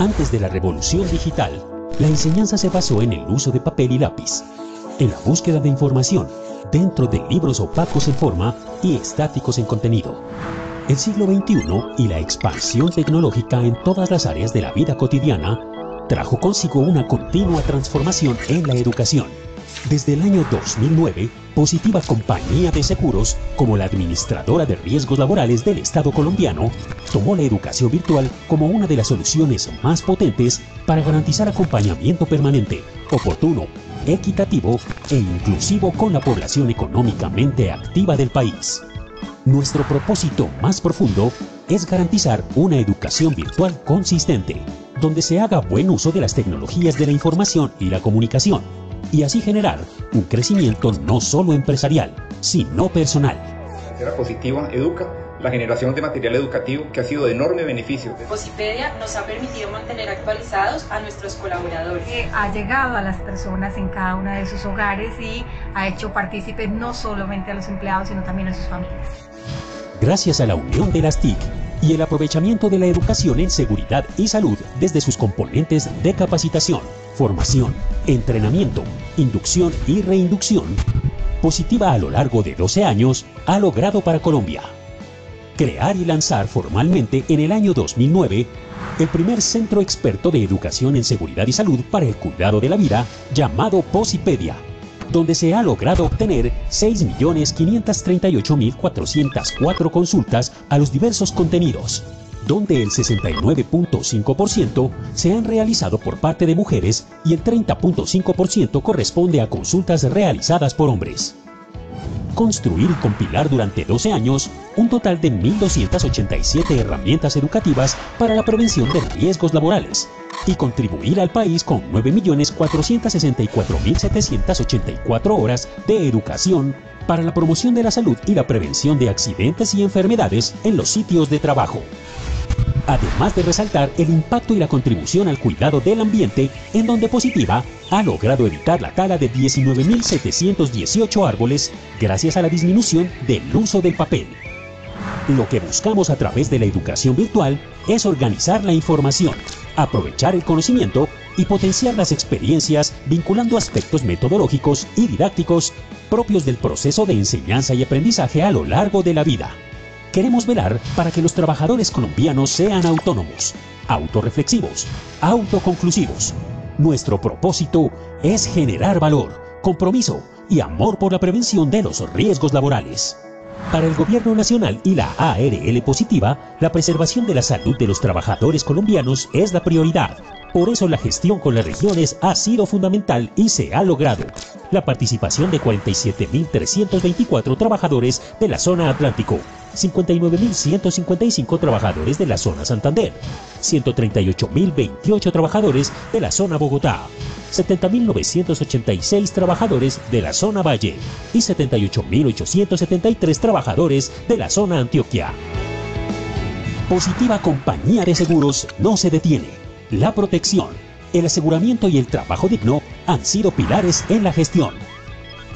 Antes de la revolución digital, la enseñanza se basó en el uso de papel y lápiz, en la búsqueda de información dentro de libros opacos en forma y estáticos en contenido. El siglo XXI y la expansión tecnológica en todas las áreas de la vida cotidiana trajo consigo una continua transformación en la educación. Desde el año 2009, Positiva Compañía de Seguros, como la administradora de riesgos laborales del Estado colombiano, tomó la educación virtual como una de las soluciones más potentes para garantizar acompañamiento permanente, oportuno, equitativo e inclusivo con la población económicamente activa del país. Nuestro propósito más profundo es garantizar una educación virtual consistente, donde se haga buen uso de las tecnologías de la información y la comunicación, y así generar un crecimiento no solo empresarial, sino personal. La positiva educa la generación de material educativo que ha sido de enorme beneficio. Posipedia nos ha permitido mantener actualizados a nuestros colaboradores. ha llegado a las personas en cada uno de sus hogares y ha hecho partícipes no solamente a los empleados, sino también a sus familias. Gracias a la unión de las TIC y el aprovechamiento de la educación en seguridad y salud desde sus componentes de capacitación, formación, entrenamiento, inducción y reinducción, Positiva a lo largo de 12 años ha logrado para Colombia crear y lanzar formalmente en el año 2009 el primer centro experto de educación en seguridad y salud para el cuidado de la vida llamado Posipedia, donde se ha logrado obtener 6.538.404 consultas a los diversos contenidos, donde el 69.5% se han realizado por parte de mujeres y el 30.5% corresponde a consultas realizadas por hombres. Construir y compilar durante 12 años un total de 1.287 herramientas educativas para la prevención de riesgos laborales y contribuir al país con 9.464.784 horas de educación para la promoción de la salud y la prevención de accidentes y enfermedades en los sitios de trabajo además de resaltar el impacto y la contribución al cuidado del ambiente, en donde Positiva ha logrado evitar la tala de 19.718 árboles gracias a la disminución del uso del papel. Lo que buscamos a través de la educación virtual es organizar la información, aprovechar el conocimiento y potenciar las experiencias vinculando aspectos metodológicos y didácticos propios del proceso de enseñanza y aprendizaje a lo largo de la vida. Queremos velar para que los trabajadores colombianos sean autónomos, autorreflexivos, autoconclusivos. Nuestro propósito es generar valor, compromiso y amor por la prevención de los riesgos laborales. Para el Gobierno Nacional y la ARL Positiva, la preservación de la salud de los trabajadores colombianos es la prioridad. Por eso la gestión con las regiones ha sido fundamental y se ha logrado. La participación de 47.324 trabajadores de la zona Atlántico, 59.155 trabajadores de la zona Santander, 138.028 trabajadores de la zona Bogotá, 70.986 trabajadores de la zona Valle y 78.873 trabajadores de la zona Antioquia. Positiva Compañía de Seguros no se detiene. La protección, el aseguramiento y el trabajo digno han sido pilares en la gestión.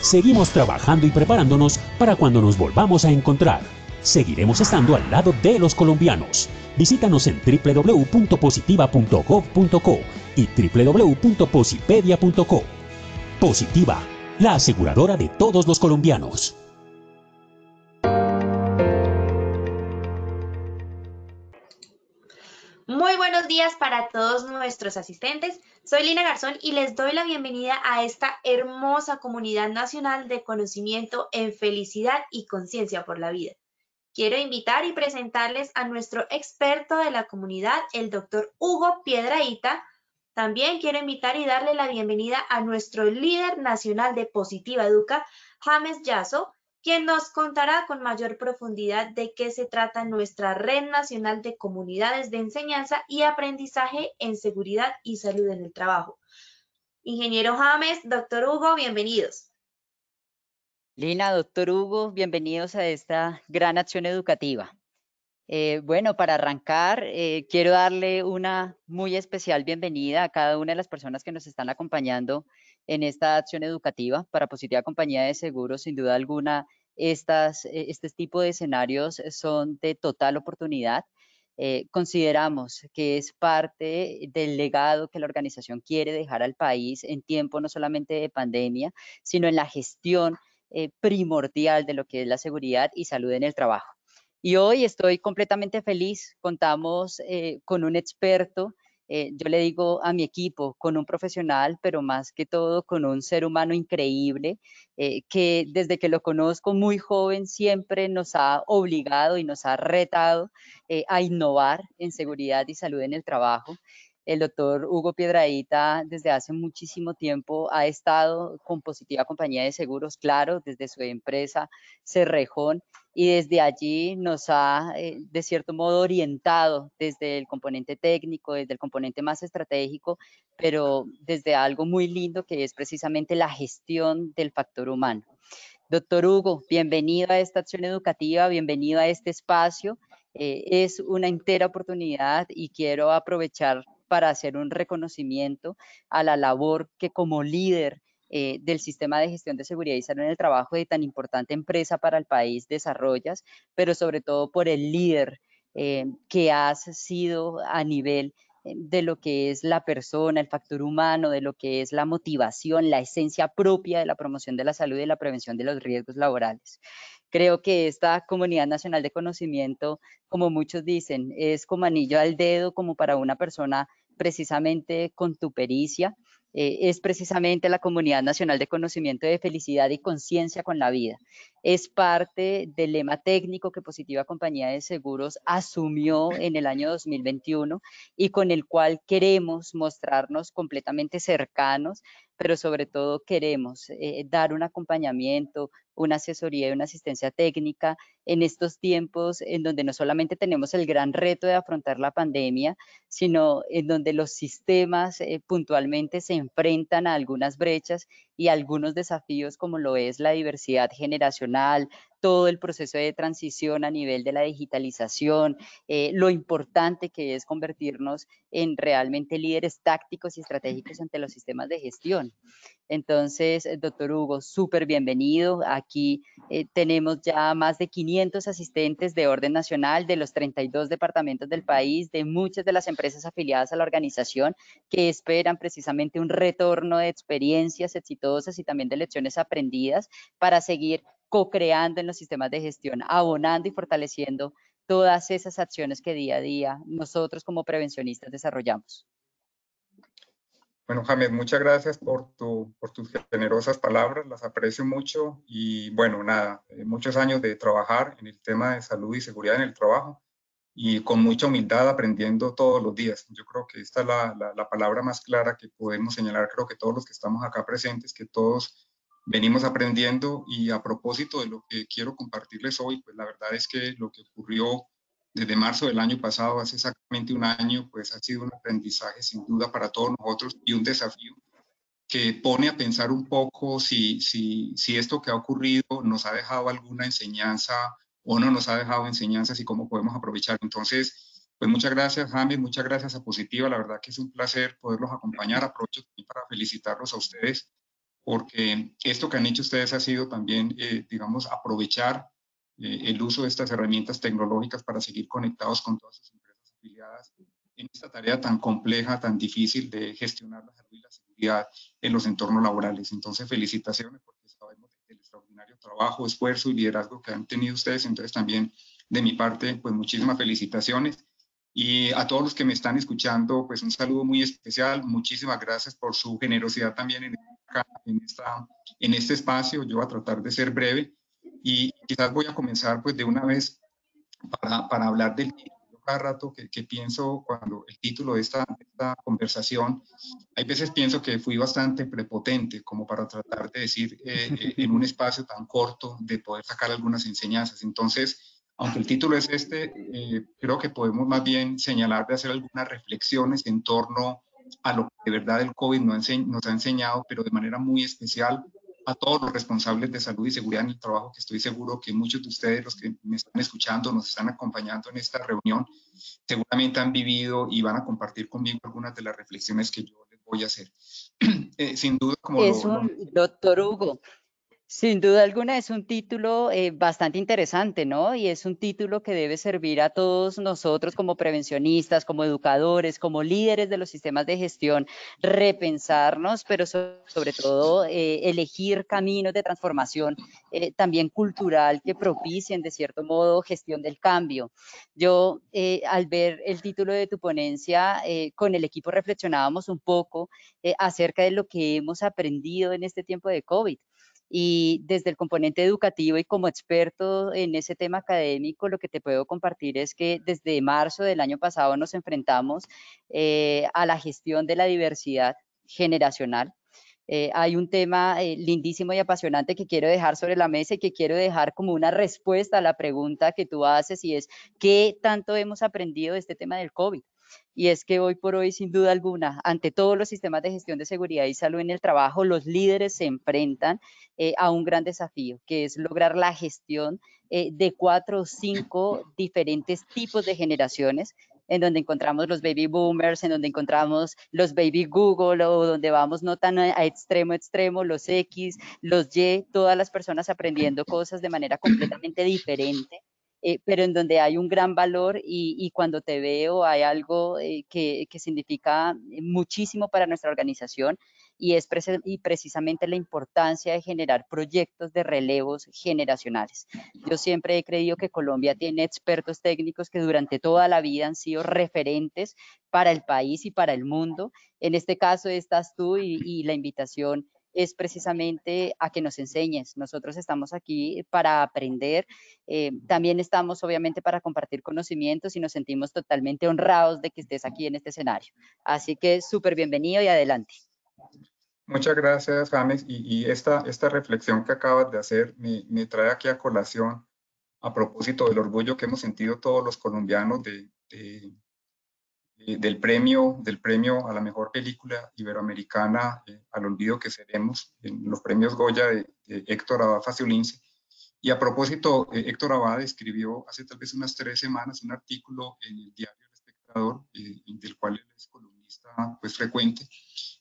Seguimos trabajando y preparándonos para cuando nos volvamos a encontrar seguiremos estando al lado de los colombianos. Visítanos en www.positiva.gov.co y www.posipedia.co. Positiva, la aseguradora de todos los colombianos. Muy buenos días para todos nuestros asistentes. Soy Lina Garzón y les doy la bienvenida a esta hermosa comunidad nacional de conocimiento en felicidad y conciencia por la vida. Quiero invitar y presentarles a nuestro experto de la comunidad, el doctor Hugo Piedraíta. También quiero invitar y darle la bienvenida a nuestro líder nacional de Positiva Educa, James Yasso, quien nos contará con mayor profundidad de qué se trata nuestra Red Nacional de Comunidades de Enseñanza y Aprendizaje en Seguridad y Salud en el Trabajo. Ingeniero James, doctor Hugo, bienvenidos. Lina, doctor Hugo, bienvenidos a esta gran acción educativa. Eh, bueno, para arrancar, eh, quiero darle una muy especial bienvenida a cada una de las personas que nos están acompañando en esta acción educativa para Positiva Compañía de Seguros. Sin duda alguna, estas, eh, este tipo de escenarios son de total oportunidad. consideramos que es parte del legado que la organización quiere dejar al país en tiempo no solamente de pandemia, sino en la gestión eh, primordial de lo que es la seguridad y salud en el trabajo. Y hoy estoy completamente feliz. Contamos eh, con un experto eh, yo le digo a mi equipo, con un profesional, pero más que todo con un ser humano increíble, que desde que lo conozco muy joven siempre nos ha obligado y nos ha retado a innovar en seguridad y salud en el trabajo. El doctor Hugo Piedradita desde hace muchísimo tiempo ha estado con Positiva Compañía de Seguros, claro, desde su empresa Cerrejón, y desde allí nos ha, eh, de cierto modo, orientado desde el componente técnico, desde el componente más estratégico, pero desde algo muy lindo que es precisamente la gestión del factor humano. Doctor Hugo, bienvenido a esta acción educativa, bienvenido a este espacio. Eh, es una entera oportunidad y quiero aprovechar para hacer un reconocimiento a la labor que como líder eh, del sistema de gestión de seguridad y salud en el trabajo de tan importante empresa para el país desarrollas, pero sobre todo por el líder eh, que has sido a nivel eh, de lo que es la persona, el factor humano, de lo que es la motivación, la esencia propia de la promoción de la salud y la prevención de los riesgos laborales. Creo que esta comunidad nacional de conocimiento, como muchos dicen, es como anillo al dedo, como para una persona precisamente con tu pericia, eh, es precisamente la Comunidad Nacional de Conocimiento de Felicidad y Conciencia con la Vida. Es parte del lema técnico que Positiva Compañía de Seguros asumió en el año 2021 y con el cual queremos mostrarnos completamente cercanos pero sobre todo queremos eh, dar un acompañamiento, una asesoría y una asistencia técnica en estos tiempos en donde no solamente tenemos el gran reto de afrontar la pandemia, sino en donde los sistemas eh, puntualmente se enfrentan a algunas brechas y algunos desafíos como lo es la diversidad generacional, todo el proceso de transición a nivel de la digitalización, eh, lo importante que es convertirnos en realmente líderes tácticos y estratégicos ante los sistemas de gestión. Entonces, eh, doctor Hugo, súper bienvenido. Aquí eh, tenemos ya más de 500 asistentes de orden nacional de los 32 departamentos del país, de muchas de las empresas afiliadas a la organización que esperan precisamente un retorno de experiencias exitosas y también de lecciones aprendidas para seguir co-creando en los sistemas de gestión, abonando y fortaleciendo todas esas acciones que día a día nosotros como prevencionistas desarrollamos. Bueno, James, muchas gracias por, tu, por tus generosas palabras, las aprecio mucho y bueno, nada, eh, muchos años de trabajar en el tema de salud y seguridad en el trabajo y con mucha humildad aprendiendo todos los días. Yo creo que esta es la, la, la palabra más clara que podemos señalar, creo que todos los que estamos acá presentes, que todos venimos aprendiendo y a propósito de lo que quiero compartirles hoy, pues la verdad es que lo que ocurrió desde marzo del año pasado, hace exactamente un año, pues ha sido un aprendizaje sin duda para todos nosotros y un desafío que pone a pensar un poco si, si, si esto que ha ocurrido nos ha dejado alguna enseñanza o no nos ha dejado enseñanzas y cómo podemos aprovechar. Entonces, pues muchas gracias, James, muchas gracias a Positiva. La verdad que es un placer poderlos acompañar. Aprovecho también para felicitarlos a ustedes porque esto que han hecho ustedes ha sido también, eh, digamos, aprovechar eh, el uso de estas herramientas tecnológicas para seguir conectados con todas sus empresas afiliadas en esta tarea tan compleja, tan difícil de gestionar la salud y la seguridad en los entornos laborales. Entonces, felicitaciones porque sabemos del extraordinario trabajo, esfuerzo y liderazgo que han tenido ustedes. Entonces, también de mi parte, pues muchísimas felicitaciones. Y a todos los que me están escuchando, pues un saludo muy especial. Muchísimas gracias por su generosidad también en en este espacio. Yo voy a tratar de ser breve y quizás voy a comenzar pues de una vez para, hablar del título. Cada rato que, que, pienso cuando el título de esta, esta, conversación, hay veces pienso que fui bastante prepotente como para tratar de decir eh, eh, en un espacio tan corto de poder sacar algunas enseñanzas. Entonces, aunque el título es este, eh, creo que podemos más bien señalar de hacer algunas reflexiones en torno a lo que de verdad el COVID nos, ha enseñado, pero de manera muy especial a todos los responsables de salud y seguridad en el trabajo, que estoy seguro que muchos de ustedes, los que me están escuchando, nos están acompañando en esta reunión, seguramente han vivido y van a compartir conmigo algunas de las reflexiones que yo les voy a hacer. Eh, sin duda, como es un, doctor Hugo, Sin duda alguna es un título eh, bastante interesante, ¿no? Y es un título que debe servir a todos nosotros como prevencionistas, como educadores, como líderes de los sistemas de gestión, repensarnos, pero sobre todo eh, elegir caminos de transformación eh, también cultural que propicien de cierto modo gestión del cambio. Yo al ver el título de tu ponencia, con el equipo reflexionábamos un poco acerca de lo que hemos aprendido en este tiempo de COVID y desde el componente educativo y como experto en ese tema académico, lo que te puedo compartir es que desde marzo del año pasado nos enfrentamos eh, a la gestión de la diversidad generacional. Eh, hay un tema eh, lindísimo y apasionante que quiero dejar sobre la mesa y que quiero dejar como una respuesta a la pregunta que tú haces y es, ¿qué tanto hemos aprendido de este tema del COVID? Y es que hoy por hoy, sin duda alguna, ante todos los sistemas de gestión de seguridad y salud en el trabajo, los líderes se enfrentan eh, a un gran desafío, que es lograr la gestión eh, de cuatro o cinco diferentes tipos de generaciones en donde encontramos los baby boomers, en donde encontramos los baby Google o donde vamos no tan a extremo extremo, los X, los Y, todas las personas aprendiendo cosas de manera completamente diferente eh, pero en donde hay un gran valor y, cuando te veo hay algo eh, que, significa muchísimo para nuestra organización y es y precisamente la importancia de generar proyectos de relevos generacionales. Yo siempre he creído que Colombia tiene expertos técnicos que durante toda la vida han sido referentes para el país y para el mundo. En este caso estás tú y la invitación es precisamente a que nos enseñes. Nosotros estamos aquí para aprender, eh, también estamos obviamente para compartir conocimientos y nos sentimos totalmente honrados de que estés aquí en este escenario. Así que súper bienvenido y adelante. Muchas gracias, James. Y, esta, esta reflexión que acabas de hacer me, trae aquí a colación a propósito del orgullo que hemos sentido todos los colombianos de del premio, del premio a la mejor película iberoamericana eh, al olvido que seremos en los premios Goya de, Héctor Abad Faciolince. Y a propósito, eh, Héctor Abad escribió hace tal vez unas tres semanas un artículo en el diario El Espectador, del cual es columnista pues, frecuente,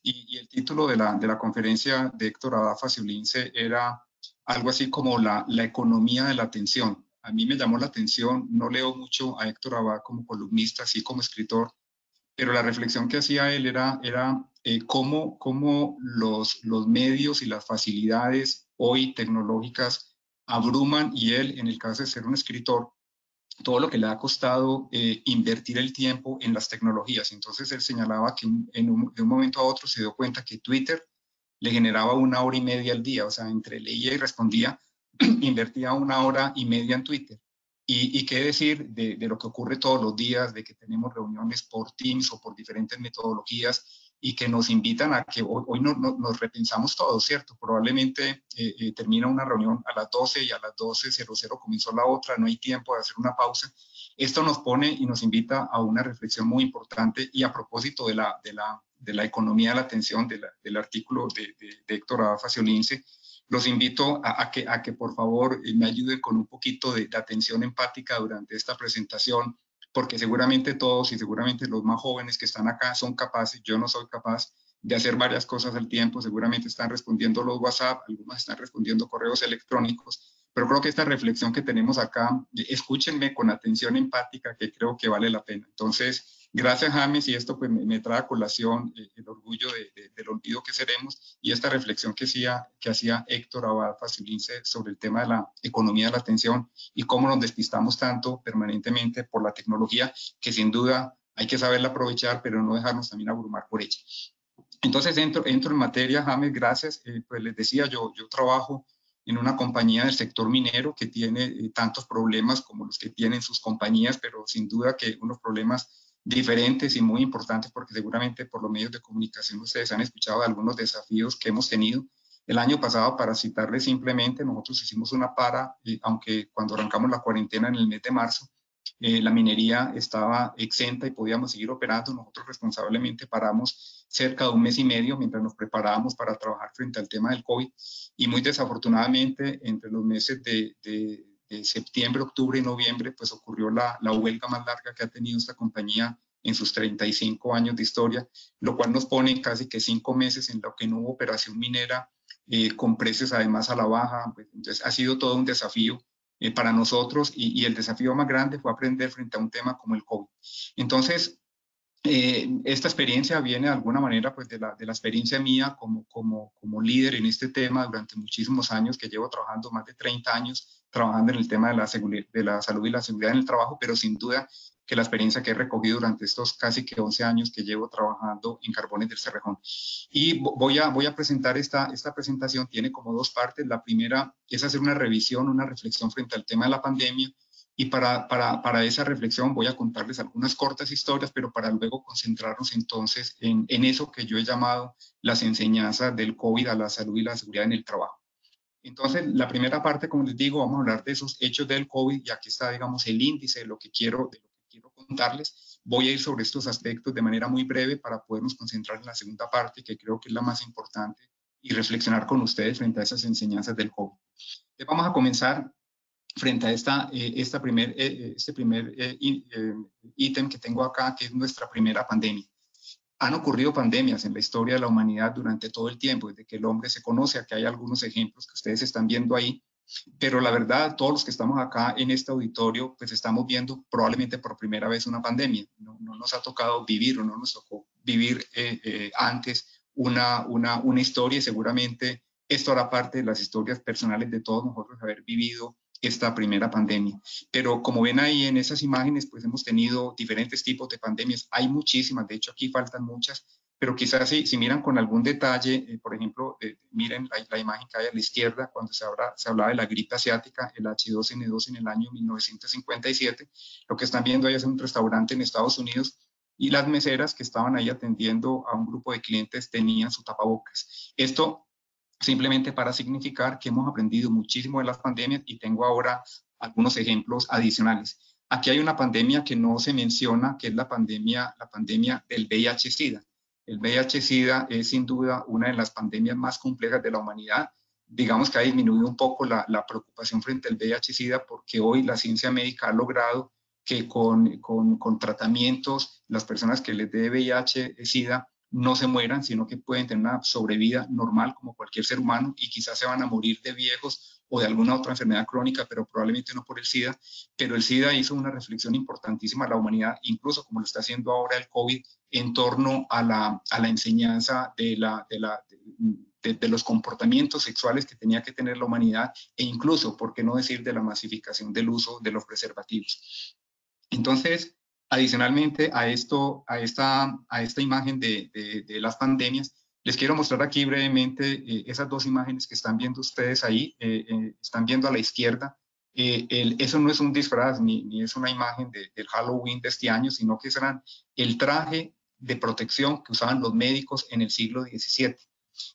y, el título de la, de la conferencia de Héctor Abad Faciolince era algo así como la, la economía de la atención. A mí me llamó la atención, no leo mucho a Héctor Abad como columnista, así como escritor, pero la reflexión que hacía él era, eh, cómo, los, medios y las facilidades hoy tecnológicas abruman y él, en el caso de ser un escritor, todo lo que le ha costado eh, invertir el tiempo en las tecnologías. Entonces él señalaba que en de un momento a otro se dio cuenta que Twitter le generaba una hora y media al día, o sea, entre leía y respondía, invertía una hora y media en Twitter. Y, qué decir de, lo que ocurre todos los días, de que tenemos reuniones por Teams o por diferentes metodologías y que nos invitan a que hoy, no, nos repensamos todo, ¿cierto? Probablemente eh, eh, termina una reunión a las 12 y a las 12.00 comenzó la otra, no hay tiempo de hacer una pausa. Esto nos pone y nos invita a una reflexión muy importante y a propósito de la, de la, de la economía de la atención del artículo de, de Héctor Faciolince, los invito a, que, a que por favor eh, me ayuden con un poquito de, atención empática durante esta presentación, porque seguramente todos y seguramente los más jóvenes que están acá son capaces, yo no soy capaz de hacer varias cosas al tiempo, seguramente están respondiendo los WhatsApp, algunos están respondiendo correos electrónicos, pero creo que esta reflexión que tenemos acá, escúchenme con atención empática, que creo que vale la pena. Entonces, Gracias, James, y esto pues, me, trae a colación eh, el orgullo del olvido que seremos y esta reflexión que hacía, que hacía Héctor Abad Facilince sobre el tema de la economía de la atención y cómo nos despistamos tanto permanentemente por la tecnología, que sin duda hay que saberla aprovechar, pero no dejarnos también abrumar por ella. Entonces, entro, entro en materia, James, gracias. Eh, pues les decía, yo, yo trabajo en una compañía del sector minero que tiene eh, tantos problemas como los que tienen sus compañías, pero sin duda que unos problemas diferentes y muy importantes porque seguramente por los medios de comunicación ustedes han escuchado de algunos desafíos que hemos tenido. El año pasado, para citarles simplemente, nosotros hicimos una para, eh, aunque cuando arrancamos la cuarentena en el mes de marzo, eh, la minería estaba exenta y podíamos seguir operando. Nosotros responsablemente paramos cerca de un mes y medio mientras nos preparábamos para trabajar frente al tema del COVID. Y muy desafortunadamente, entre los meses de septiembre, octubre y noviembre, pues ocurrió la, huelga más larga que ha tenido esta compañía en sus 35 años de historia, lo cual nos pone casi que cinco meses en lo que no hubo operación minera con precios además a la baja. Pues, entonces ha sido todo un desafío para nosotros y, el desafío más grande fue aprender frente a un tema como el COVID. Entonces, eh, esta experiencia viene de alguna manera pues de la, de la experiencia mía como, como, como, líder en este tema durante muchísimos años, que llevo trabajando más de 30 años trabajando en el tema de la, de la salud y la seguridad en el trabajo, pero sin duda que la experiencia que he recogido durante estos casi que 11 años que llevo trabajando en Carbones del Cerrejón. Y voy a, voy a presentar esta, esta presentación, tiene como dos partes. La primera es hacer una revisión, una reflexión frente al tema de la pandemia y para, para, para, esa reflexión voy a contarles algunas cortas historias, pero para luego concentrarnos entonces en, en, eso que yo he llamado las enseñanzas del COVID a la salud y la seguridad en el trabajo. Entonces, la primera parte, como les digo, vamos a hablar de esos hechos del COVID y aquí está, digamos, el índice de lo que quiero, de lo quiero contarles. Voy a ir sobre estos aspectos de manera muy breve para podernos concentrar en la segunda parte, que creo que es la más importante, y reflexionar con ustedes frente a esas enseñanzas del COVID. Entonces, vamos a comenzar frente a esta, eh, esta primer, eh, eh, este primer ítem que tengo acá, que es nuestra primera pandemia. Han ocurrido pandemias en la historia de la humanidad durante todo el tiempo, desde que el hombre se conoce, aquí hay algunos ejemplos que ustedes están viendo ahí, pero la verdad, todos los que estamos acá en este auditorio, pues estamos viendo probablemente por primera vez una pandemia. No, no nos ha tocado vivir o no nos tocó vivir antes una, una, una historia y seguramente esto hará parte de las historias personales de todos nosotros, haber vivido esta primera pandemia. Pero como ven ahí en esas imágenes, pues hemos tenido diferentes tipos de pandemias. Hay muchísimas, de hecho aquí faltan muchas, pero quizás si, si miran con algún detalle, eh, por ejemplo, eh, miren la, imagen que hay a la izquierda cuando se, habla, se hablaba de la gripe asiática, el H2N2 en el año 1957. Lo que están viendo ahí es un restaurante en Estados Unidos y las meseras que estaban ahí atendiendo a un grupo de clientes tenían su tapabocas. Esto simplemente para significar que hemos aprendido muchísimo de las pandemias y tengo ahora algunos ejemplos adicionales. Aquí hay una pandemia que no se menciona, que es la pandemia, la pandemia del VIH-Sida. El VIH-Sida es sin duda una de las pandemias más complejas de la humanidad. Digamos que ha disminuido un poco la, preocupación frente al VIH-Sida porque hoy la ciencia médica ha logrado que con, con, con tratamientos las personas que les dé VIH-Sida no se mueran, sino que pueden tener una sobrevida normal como cualquier ser humano y quizás se van a morir de viejos o de alguna otra enfermedad crónica, pero probablemente no por el SIDA. Pero el SIDA hizo una reflexión importantísima a la humanidad, incluso como lo está haciendo ahora el COVID, en torno a la, a la enseñanza de, la, de, la, de, de, los comportamientos sexuales que tenía que tener la humanidad e incluso, por qué no decir, de la masificación del uso de los preservativos. Entonces, Adicionalmente a, esto, a, esta, a esta imagen de, las pandemias, les quiero mostrar aquí brevemente eh, esas dos imágenes que están viendo ustedes ahí, eh, eh, están viendo a la izquierda. Eso no es un disfraz ni, ni es una imagen de, del Halloween de este año, sino que serán el traje de protección que usaban los médicos en el siglo XVII.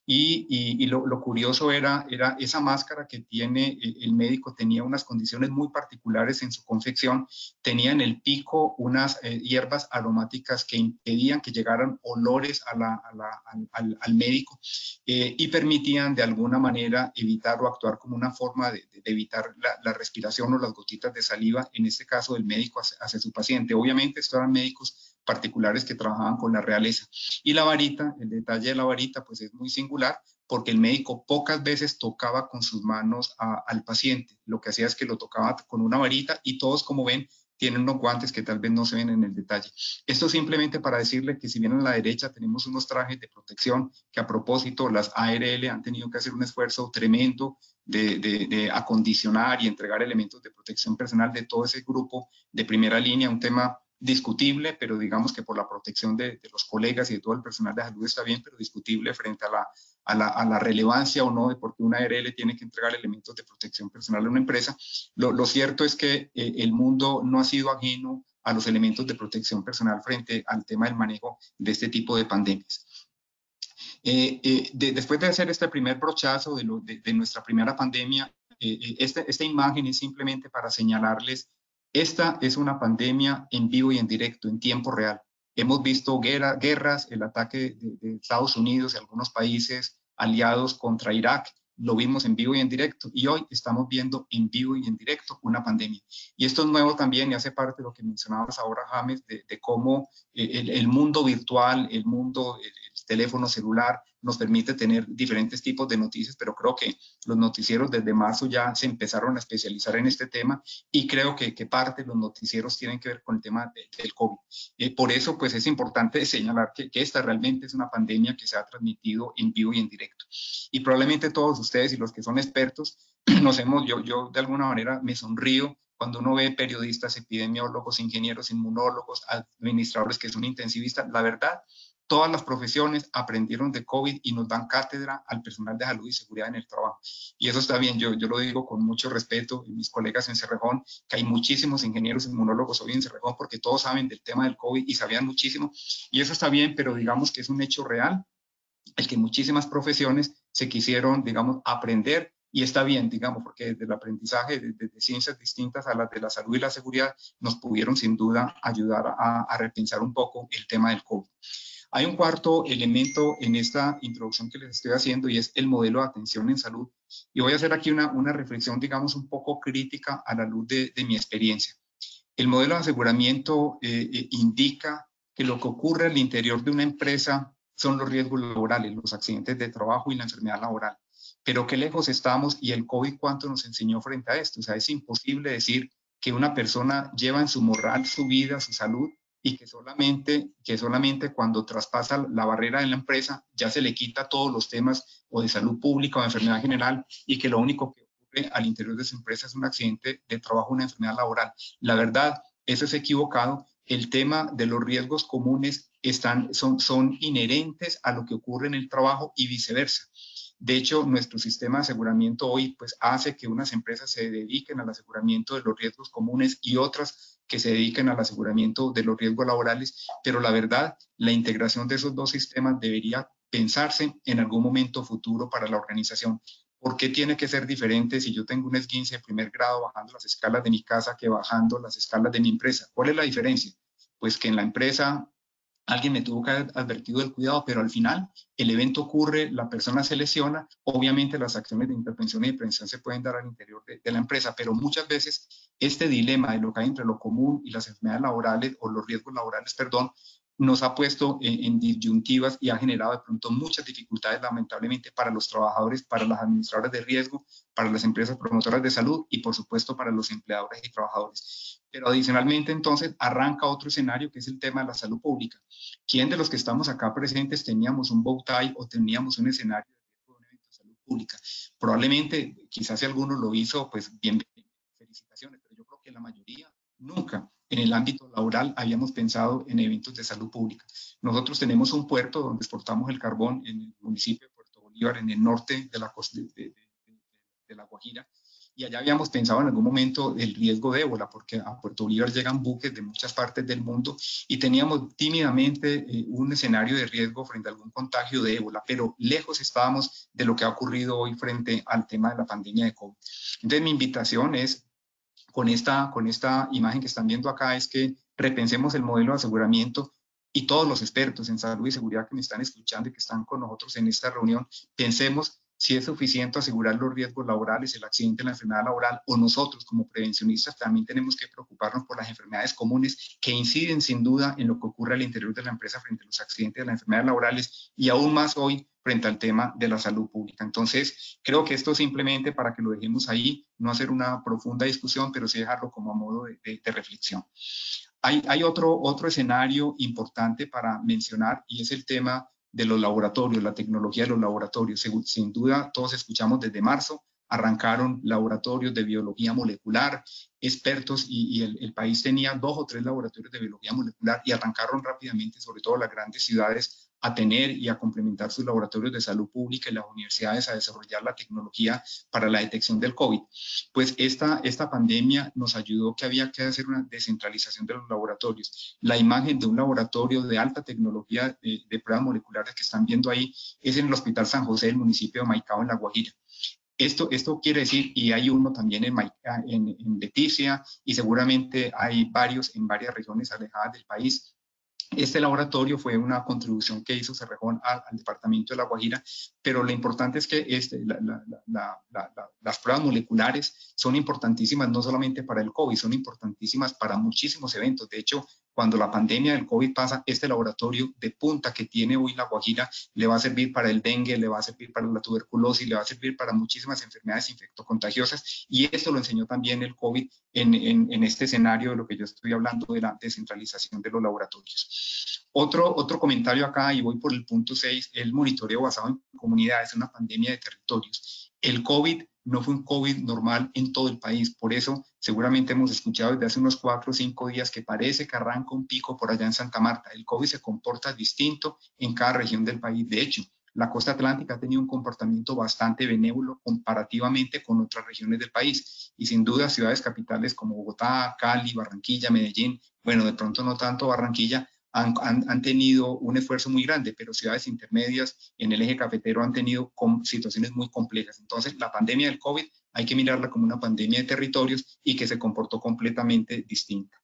Y, lo, curioso era, era esa máscara que tiene el médico, tenía unas condiciones muy particulares en su confección, tenía en el pico unas eh, hierbas aromáticas que impedían que llegaran olores al, médico eh, y permitían de alguna manera evitar o actuar como una forma de, evitar la, respiración o las gotitas de saliva, en este caso del médico hacia, hacia su paciente. Obviamente estos eran médicos particulares que trabajaban con la realeza. Y la varita, el detalle de la varita, pues es muy singular porque el médico pocas veces tocaba con sus manos al paciente. Lo que hacía es que lo tocaba con una varita y todos, como ven, tienen unos guantes que tal vez no se ven en el detalle. Esto simplemente para decirle que si bien a la derecha tenemos unos trajes de protección que a propósito las ARL han tenido que hacer un esfuerzo tremendo de, de, acondicionar y entregar elementos de protección personal de todo ese grupo de primera línea, un tema discutible, pero digamos que por la protección de, los colegas y de todo el personal de salud está bien, pero discutible frente a la, a la, relevancia o no de por qué una ARL tiene que entregar elementos de protección personal a una empresa. Lo, cierto es que eh, el mundo no ha sido ajeno a los elementos de protección personal frente al tema del manejo de este tipo de pandemias. Eh, eh, después de hacer este primer brochazo de, de nuestra primera pandemia, esta, esta imagen es simplemente para señalarles esta es una pandemia en vivo y en directo, en tiempo real. Hemos visto guerras, el ataque de, Estados Unidos y algunos países aliados contra Irak, lo vimos en vivo y en directo y hoy estamos viendo en vivo y en directo una pandemia. Y esto es nuevo también y hace parte de lo que mencionabas ahora, James, de, cómo eh, el, mundo virtual, el mundo, el, teléfono celular nos permite tener diferentes tipos de noticias, pero creo que los noticieros desde marzo ya se empezaron a especializar en este tema y creo que, parte de los noticieros tienen que ver con el tema del COVID. Eh, por eso, pues es importante señalar que, que esta realmente es una pandemia que se ha transmitido en vivo y en directo. Y probablemente todos ustedes y los que son expertos, nos hemos, yo, yo de alguna manera me sonrío cuando uno ve periodistas, epidemiólogos, ingenieros, inmunólogos, administradores que son intensivistas, la verdad, todas las profesiones aprendieron de COVID y nos dan cátedra al personal de salud y seguridad en el trabajo. Y eso está bien, yo, yo lo digo con mucho respeto, y mis colegas en Cerrejón, que hay muchísimos ingenieros inmunólogos hoy en Cerrejón porque todos saben del tema del COVID y sabían muchísimo. Y eso está bien, pero digamos que es un hecho real el que muchísimas profesiones se quisieron, digamos, aprender y está bien, digamos, porque desde el aprendizaje de, ciencias distintas a las de la salud y la seguridad nos pudieron sin duda ayudar a, repensar un poco el tema del COVID. Hay un cuarto elemento en esta introducción que les estoy haciendo y es el modelo de atención en salud. Y voy a hacer aquí una, reflexión, digamos, un poco crítica a la luz de, mi experiencia. El modelo de aseguramiento eh, eh, indica que lo que ocurre al interior de una empresa son los riesgos laborales, los accidentes de trabajo y la enfermedad laboral pero qué lejos estamos y el COVID cuánto nos enseñó frente a esto. O sea, es imposible decir que una persona lleva en su moral su vida, su salud, y que solamente, que solamente cuando traspasa la barrera de la empresa ya se le quita todos los temas o de salud pública o de enfermedad general y que lo único que ocurre al interior de su empresa es un accidente de trabajo, una enfermedad laboral. La verdad, eso es equivocado. El tema de los riesgos comunes están, son, son inherentes a lo que ocurre en el trabajo y viceversa. De hecho, nuestro sistema de aseguramiento hoy pues, hace que unas empresas se dediquen al aseguramiento de los riesgos comunes y otras que se dediquen al aseguramiento de los riesgos laborales, pero la verdad, la integración de esos dos sistemas debería pensarse en algún momento futuro para la organización. ¿Por qué tiene que ser diferente si yo tengo un esguince de primer grado bajando las escalas de mi casa que bajando las escalas de mi empresa? ¿Cuál es la diferencia? Pues que en la empresa alguien me tuvo que haber advertido del cuidado, pero al final el evento ocurre, la persona se lesiona, obviamente las acciones de intervención y de prevención se pueden dar al interior de, la empresa, pero muchas veces este dilema de lo que hay entre lo común y las enfermedades laborales o los riesgos laborales, perdón, nos ha puesto en, disyuntivas y ha generado de pronto muchas dificultades lamentablemente para los trabajadores, para las administradoras de riesgo, para las empresas promotoras de salud y por supuesto para los empleadores y trabajadores. Pero adicionalmente entonces arranca otro escenario que es el tema de la salud pública. ¿Quién de los que estamos acá presentes teníamos un bow tie o teníamos un escenario de salud pública? Probablemente, quizás si alguno lo hizo, pues bien, felicitaciones, pero yo creo que la mayoría nunca en el ámbito laboral habíamos pensado en eventos de salud pública. Nosotros tenemos un puerto donde exportamos el carbón en el municipio de Puerto Bolívar, en el norte de la, de, de, la Guajira, y allá habíamos pensado en algún momento el riesgo de ébola, porque a Puerto Bolívar llegan buques de muchas partes del mundo y teníamos tímidamente eh, un escenario de riesgo frente a algún contagio de ébola, pero lejos estábamos de lo que ha ocurrido hoy frente al tema de la pandemia de COVID. Entonces mi invitación es con esta, con esta imagen que están viendo acá es que repensemos el modelo de aseguramiento y todos los expertos en salud y seguridad que me están escuchando y que están con nosotros en esta reunión, pensemos si es suficiente asegurar los riesgos laborales, el accidente, la enfermedad laboral, o nosotros como prevencionistas también tenemos que preocuparnos por las enfermedades comunes que inciden sin duda en lo que ocurre al interior de la empresa frente a los accidentes de las enfermedades laborales y aún más hoy frente al tema de la salud pública. Entonces, creo que esto simplemente para que lo dejemos ahí, no hacer una profunda discusión, pero sí dejarlo como a modo de, reflexión. Hay, hay, otro, otro escenario importante para mencionar y es el tema de los laboratorios, la tecnología de los laboratorios. Sin duda, todos escuchamos desde marzo, arrancaron laboratorios de biología molecular, expertos, y, el, país tenía dos o tres laboratorios de biología molecular y arrancaron rápidamente, sobre todo las grandes ciudades, a tener y a complementar sus laboratorios de salud pública y las universidades a desarrollar la tecnología para la detección del COVID. Pues esta, esta pandemia nos ayudó que había que hacer una descentralización de los laboratorios. La imagen de un laboratorio de alta tecnología de, pruebas moleculares que están viendo ahí es en el Hospital San José del municipio de Maicao, en La Guajira. Esto, esto quiere decir, y hay uno también en Leticia, y seguramente hay varios en varias regiones alejadas del país, este laboratorio fue una contribución que hizo Cerrejón al, departamento de La Guajira, pero lo importante es que este, las pruebas moleculares son importantísimas no solamente para el COVID, son importantísimas para muchísimos eventos. De hecho, cuando la pandemia del COVID pasa, este laboratorio de punta que tiene hoy la Guajira le va a servir para el dengue, le va a servir para la tuberculosis, le va a servir para muchísimas enfermedades infectocontagiosas. Y esto lo enseñó también el COVID en, en, este escenario de lo que yo estoy hablando de la descentralización de los laboratorios. Otro, otro comentario acá, y voy por el punto 6, el monitoreo basado en comunidades, una pandemia de territorios. El COVID no fue un COVID normal en todo el país. Por eso, seguramente hemos escuchado desde hace unos cuatro o cinco días que parece que arranca un pico por allá en Santa Marta. El COVID se comporta distinto en cada región del país. De hecho, la costa atlántica ha tenido un comportamiento bastante benévolo comparativamente con otras regiones del país. Y sin duda, ciudades capitales como Bogotá, Cali, Barranquilla, Medellín, bueno, de pronto no tanto Barranquilla, han, tenido un esfuerzo muy grande, pero ciudades intermedias en el eje cafetero han tenido situaciones muy complejas. Entonces, la pandemia del COVID hay que mirarla como una pandemia de territorios y que se comportó completamente distinta.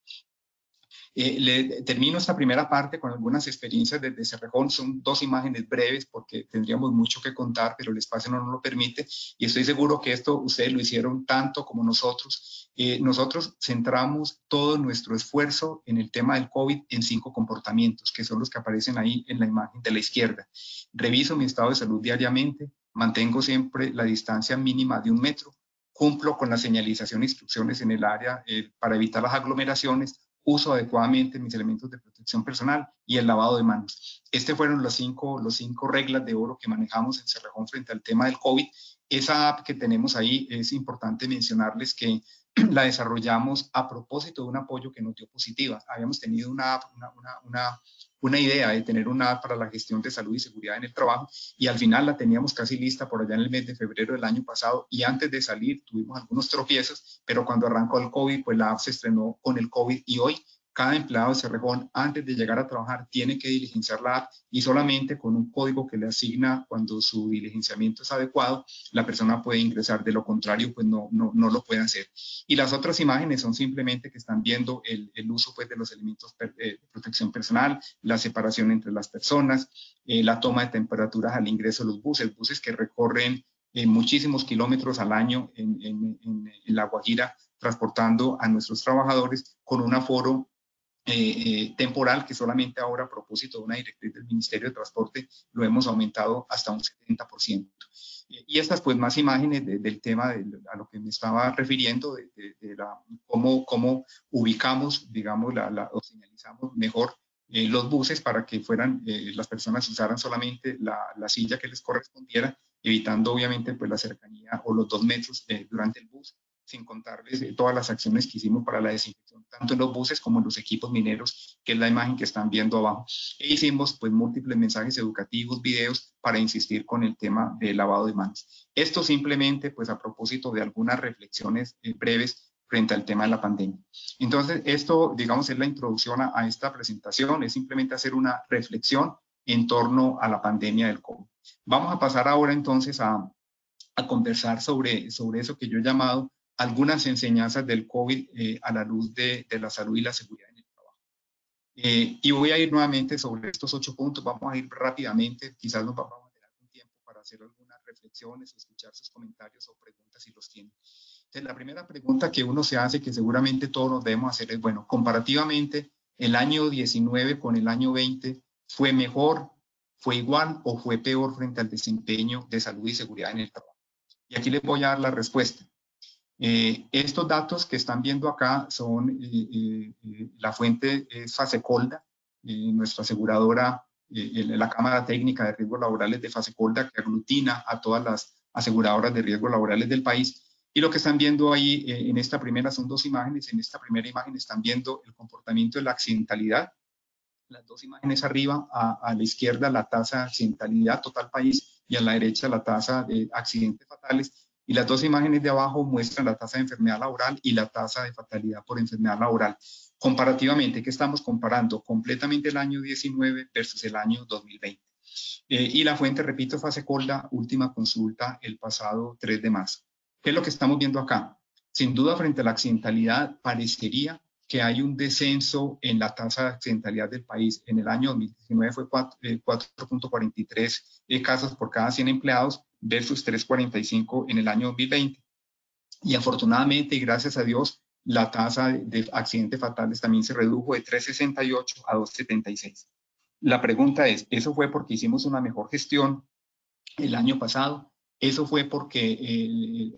Eh, le, termino esta primera parte con algunas experiencias desde Cerrejón. Son dos imágenes breves porque tendríamos mucho que contar, pero el espacio no nos lo permite. Y estoy seguro que esto ustedes lo hicieron tanto como nosotros. Eh, nosotros centramos todo nuestro esfuerzo en el tema del COVID en cinco comportamientos, que son los que aparecen ahí en la imagen de la izquierda. Reviso mi estado de salud diariamente, mantengo siempre la distancia mínima de un metro, cumplo con la señalización e instrucciones en el área eh, para evitar las aglomeraciones, uso adecuadamente mis elementos de protección personal y el lavado de manos. Estas fueron los cinco, los cinco reglas de oro que manejamos en Cerrejón frente al tema del COVID. Esa app que tenemos ahí es importante mencionarles que la desarrollamos a propósito de un apoyo que nos dio positiva. Habíamos tenido una, una, una, una, idea de tener una app para la gestión de salud y seguridad en el trabajo y al final la teníamos casi lista por allá en el mes de febrero del año pasado y antes de salir tuvimos algunos tropiezos, pero cuando arrancó el COVID, pues la app se estrenó con el COVID y hoy cada empleado de Cerrejón, antes de llegar a trabajar, tiene que diligenciar la app y solamente con un código que le asigna cuando su diligenciamiento es adecuado, la persona puede ingresar. De lo contrario, pues no, no, no lo puede hacer. Y las otras imágenes son simplemente que están viendo el, el uso pues, de los elementos eh, de protección personal, la separación entre las personas, eh, la toma de temperaturas al ingreso de los buses, buses que recorren eh, muchísimos kilómetros al año en, en, en, en La Guajira transportando a nuestros trabajadores con un aforo eh, eh, temporal que solamente ahora a propósito de una directriz del Ministerio de Transporte lo hemos aumentado hasta un 70%. Eh, y estas pues más imágenes del tema a lo que me estaba refiriendo, de, cómo, cómo, ubicamos, digamos, la, o señalizamos mejor los buses para que fueran, las personas usaran solamente la, la, silla que les correspondiera, evitando obviamente pues la cercanía o los dos metros durante el bus sin contarles todas las acciones que hicimos para la desinfección, tanto en los buses como en los equipos mineros, que es la imagen que están viendo abajo. E hicimos pues múltiples mensajes educativos, videos, para insistir con el tema del lavado de manos. Esto simplemente pues a propósito de algunas reflexiones eh, breves frente al tema de la pandemia. Entonces, esto, digamos, es la introducción a, a esta presentación, es simplemente hacer una reflexión en torno a la pandemia del COVID. Vamos a pasar ahora entonces a, a conversar sobre, sobre eso que yo he llamado algunas enseñanzas del COVID eh, a la luz de, de, la salud y la seguridad en el trabajo. Eh, y voy a ir nuevamente sobre estos ocho puntos, vamos a ir rápidamente, quizás nos vamos a tener algún tiempo para hacer algunas reflexiones o escuchar sus comentarios o preguntas si los tienen. Entonces, la primera pregunta que uno se hace, que seguramente todos nos debemos hacer, es, bueno, comparativamente, el año 19 con el año 20, ¿fue mejor, fue igual o fue peor frente al desempeño de salud y seguridad en el trabajo? Y aquí les voy a dar la respuesta. Eh, estos datos que están viendo acá son, eh, eh, la fuente es Fasecolda, nuestra aseguradora, la Cámara Técnica de Riesgos Laborales de Fasecolda, que aglutina a todas las aseguradoras de riesgos laborales del país. Y lo que están viendo ahí en esta primera son dos imágenes. En esta primera imagen están viendo el comportamiento de la accidentalidad. Las dos imágenes arriba, a, a la izquierda la tasa de accidentalidad total país y a la derecha la tasa de accidentes fatales y las dos imágenes de abajo muestran la tasa de enfermedad laboral y la tasa de fatalidad por enfermedad laboral. Comparativamente, ¿qué estamos comparando? Completamente el año 19 versus el año 2020. Eh, y la fuente, repito, fase colda, última consulta el pasado 3 de marzo. ¿Qué es lo que estamos viendo acá? Sin duda, frente a la accidentalidad, parecería que hay un descenso en la tasa de accidentalidad del país. En el año 2019 fue 4.43 eh, casos por cada 100 empleados versus 3.45 en el año 2020. Y afortunadamente y gracias a Dios, la tasa de accidentes fatales también se redujo de 3,68 a 2,76. La pregunta es, ¿eso fue porque hicimos una mejor gestión el año pasado? ¿Eso fue porque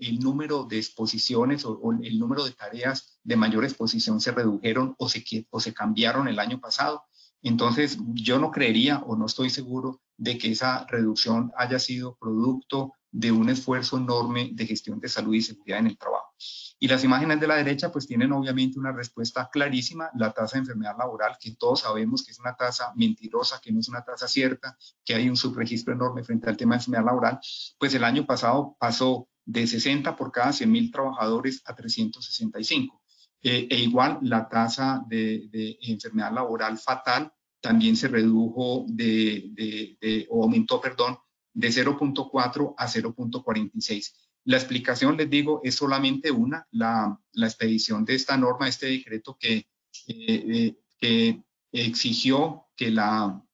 el, número de exposiciones o, el número de tareas de mayor exposición se redujeron o se, o se cambiaron el año pasado? Entonces, yo no creería o no estoy seguro de que esa reducción haya sido producto de un esfuerzo enorme de gestión de salud y seguridad en el trabajo. Y las imágenes de la derecha pues tienen obviamente una respuesta clarísima, la tasa de enfermedad laboral, que todos sabemos que es una tasa mentirosa, que no es una tasa cierta, que hay un subregistro enorme frente al tema de enfermedad laboral, pues el año pasado pasó de 60 por cada 100 mil trabajadores a 365. Eh, e igual la tasa de, de, enfermedad laboral fatal también se redujo de, de o aumentó, perdón, de 0.4 a 0.46. La explicación, les digo, es solamente una, la, la expedición de esta norma, este decreto que, eh, que exigió que, la,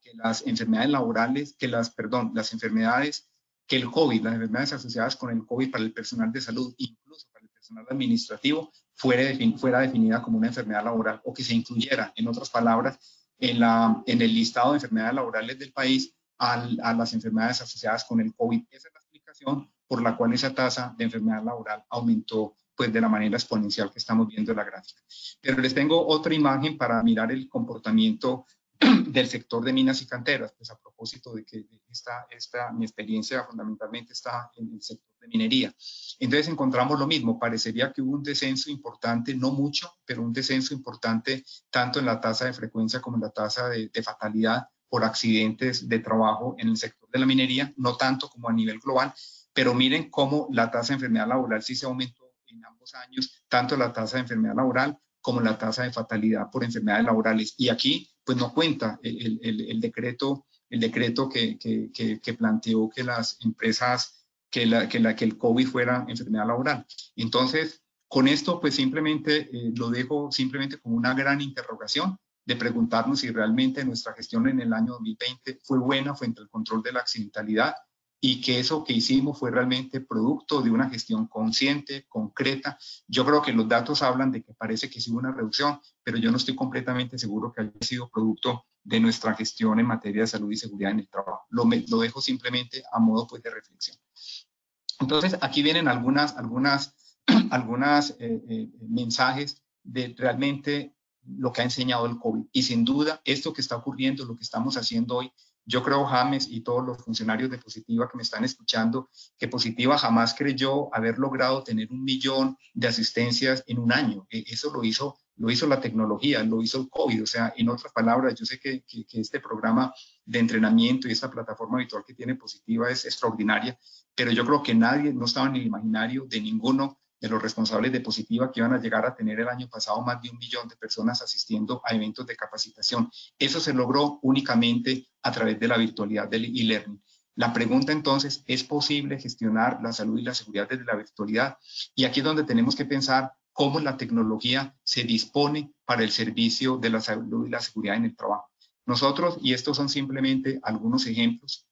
que las enfermedades laborales, que las, perdón, las enfermedades, que el COVID, las enfermedades asociadas con el COVID para el personal de salud, incluso personal administrativo, fuera, fuera definida como una enfermedad laboral o que se incluyera, en otras palabras, en, la, en el listado de enfermedades laborales del país a, a las enfermedades asociadas con el COVID. Esa es la explicación por la cual esa tasa de enfermedad laboral aumentó pues de la manera exponencial que estamos viendo en la gráfica. Pero les tengo otra imagen para mirar el comportamiento del sector de minas y canteras, pues a propósito de que esta, esta, mi experiencia fundamentalmente está en el sector de minería. Entonces encontramos lo mismo, parecería que hubo un descenso importante, no mucho, pero un descenso importante tanto en la tasa de frecuencia como en la tasa de, fatalidad por accidentes de trabajo en el sector de la minería, no tanto como a nivel global, pero miren cómo la tasa de enfermedad laboral sí se aumentó en ambos años, tanto la tasa de enfermedad laboral como la tasa de fatalidad por enfermedades laborales. Y aquí, pues no cuenta el, decreto, el decreto que, planteó que las empresas, que, la, que, la, que el COVID fuera enfermedad laboral. Entonces, con esto, pues simplemente eh, lo dejo simplemente como una gran interrogación de preguntarnos si realmente nuestra gestión en el año 2020 fue buena frente al control de la accidentalidad y que eso que hicimos fue realmente producto de una gestión consciente, concreta. Yo creo que los datos hablan de que parece que sí hubo una reducción, pero yo no estoy completamente seguro que haya sido producto de nuestra gestión en materia de salud y seguridad en el trabajo. Lo, lo dejo simplemente a modo pues, de reflexión. Entonces, aquí vienen algunas, algunas, algunas eh, eh, mensajes de realmente lo que ha enseñado el COVID. Y sin duda, esto que está ocurriendo, lo que estamos haciendo hoy, yo creo, James, y todos los funcionarios de Positiva que me están escuchando, que Positiva jamás creyó haber logrado tener un millón de asistencias en un año. E, eso lo hizo, lo hizo la tecnología, lo hizo el COVID. O sea, en otras palabras, yo sé que, que, que este programa de entrenamiento y esta plataforma habitual que tiene Positiva es extraordinaria, pero yo creo que nadie, no estaba en el imaginario de ninguno de los responsables de Positiva que iban a llegar a tener el año pasado más de un millón de personas asistiendo a eventos de capacitación. Eso se logró únicamente a través de la virtualidad del e-learning. La pregunta entonces, ¿es posible gestionar la salud y la seguridad desde la virtualidad? Y aquí es donde tenemos que pensar cómo la tecnología se dispone para el servicio de la salud y la seguridad en el trabajo. Nosotros, y estos son simplemente algunos ejemplos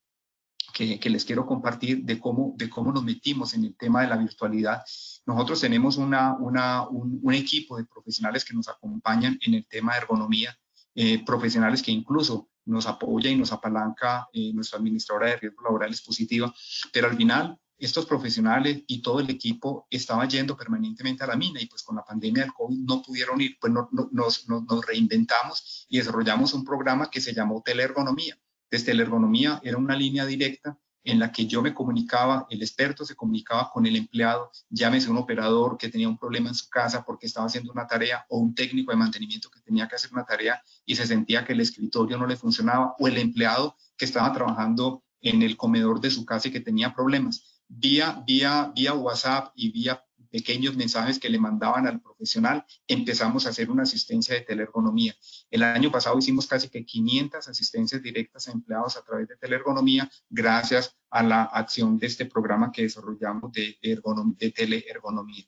que, les quiero compartir de cómo, de cómo nos metimos en el tema de la virtualidad, nosotros tenemos una, una, un, equipo de profesionales que nos acompañan en el tema de ergonomía, eh, profesionales que incluso nos apoya y nos apalanca eh, nuestra administradora de riesgos laborales positiva, pero al final estos profesionales y todo el equipo estaban yendo permanentemente a la mina y pues con la pandemia del COVID no pudieron ir, pues no, nos, nos, reinventamos y desarrollamos un programa que se llamó Teleergonomía. Desde Teleergonomía era una línea directa en la que yo me comunicaba, el experto se comunicaba con el empleado, llámese un operador que tenía un problema en su casa porque estaba haciendo una tarea o un técnico de mantenimiento que tenía que hacer una tarea y se sentía que el escritorio no le funcionaba o el empleado que estaba trabajando en el comedor de su casa y que tenía problemas. Vía, vía, vía WhatsApp y vía pequeños mensajes que le mandaban al profesional, empezamos a hacer una asistencia de teleergonomía. El año pasado hicimos casi que 500 asistencias directas a empleados a través de teleergonomía, gracias a la acción de este programa que desarrollamos de, de teleergonomía.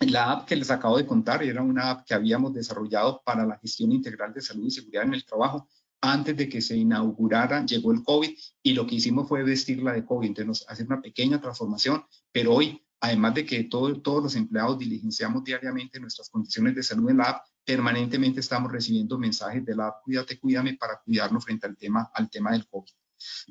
La app que les acabo de contar era una app que habíamos desarrollado para la gestión integral de salud y seguridad en el trabajo. Antes de que se inaugurara, llegó el COVID y lo que hicimos fue vestirla de COVID. Entonces, hacer una pequeña transformación, pero hoy además de que todos los empleados diligenciamos diariamente nuestras condiciones de salud en la app, permanentemente estamos recibiendo mensajes de la app Cuídate, Cuídame para cuidarnos frente al tema, al tema del COVID.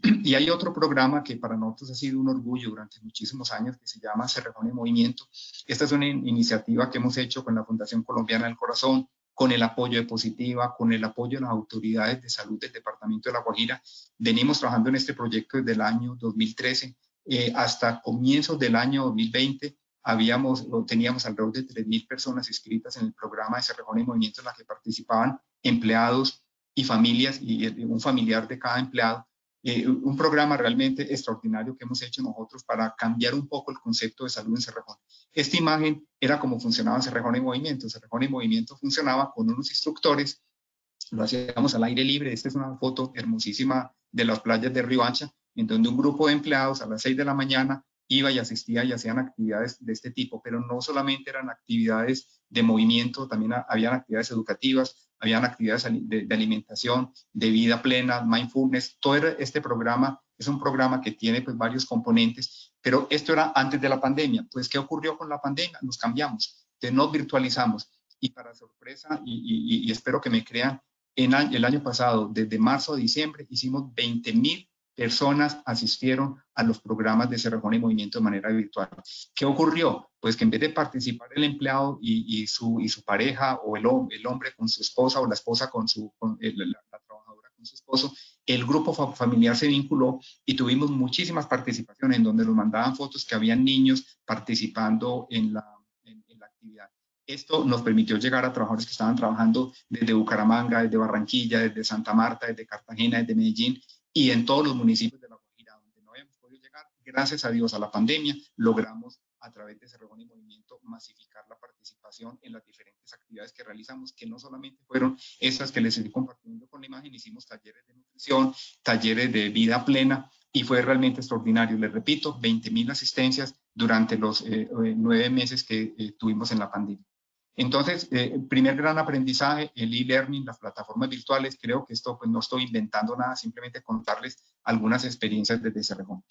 Y hay otro programa que para nosotros ha sido un orgullo durante muchísimos años que se llama Cerrejón en Movimiento. Esta es una iniciativa que hemos hecho con la Fundación Colombiana del Corazón, con el apoyo de Positiva, con el apoyo de las autoridades de salud del Departamento de La Guajira. Venimos trabajando en este proyecto desde el año 2013 eh, hasta comienzos del año 2020 habíamos, teníamos alrededor de 3.000 personas inscritas en el programa de Cerrejón en Movimiento en la que participaban empleados y familias y un familiar de cada empleado. Eh, un programa realmente extraordinario que hemos hecho nosotros para cambiar un poco el concepto de salud en Cerrejón. Esta imagen era como funcionaba Cerrejón en Movimiento. Cerrejón en Movimiento funcionaba con unos instructores, lo hacíamos al aire libre. Esta es una foto hermosísima de las playas de Río Ancha, en donde un grupo de empleados a las 6 de la mañana iba y asistía y hacían actividades de este tipo, pero no solamente eran actividades de movimiento, también habían actividades educativas, habían actividades de, alimentación, de vida plena, mindfulness, todo este programa es un programa que tiene pues varios componentes, pero esto era antes de la pandemia. Pues, ¿qué ocurrió con la pandemia? Nos cambiamos, nos virtualizamos y para sorpresa, y, y espero que me crean, en el año pasado, desde marzo a diciembre, hicimos 20 mil personas asistieron a los programas de Cerrejón y Movimiento de manera virtual. ¿Qué ocurrió? Pues que en vez de participar el empleado y, su, pareja o el, hombre con su esposa o la esposa con su, la, trabajadora con su esposo, el grupo familiar se vinculó y tuvimos muchísimas participaciones en donde nos mandaban fotos que habían niños participando en la, en la actividad. Esto nos permitió llegar a trabajadores que estaban trabajando desde Bucaramanga, desde Barranquilla, desde Santa Marta, desde Cartagena, desde Medellín, y en todos los municipios de la Guajira donde no habíamos podido llegar, gracias a Dios a la pandemia, logramos a través de Cerrejón y Movimiento masificar la participación en las diferentes actividades que realizamos, que no solamente fueron esas que les estoy compartiendo con la imagen, hicimos talleres de nutrición, talleres de vida plena y fue realmente extraordinario. Les repito, 20 mil asistencias durante los eh, nueve meses que eh, tuvimos en la pandemia. Entonces, eh, primer gran aprendizaje, el e-learning, las plataformas virtuales, creo que esto pues no estoy inventando nada, simplemente contarles algunas experiencias desde Cerrejón.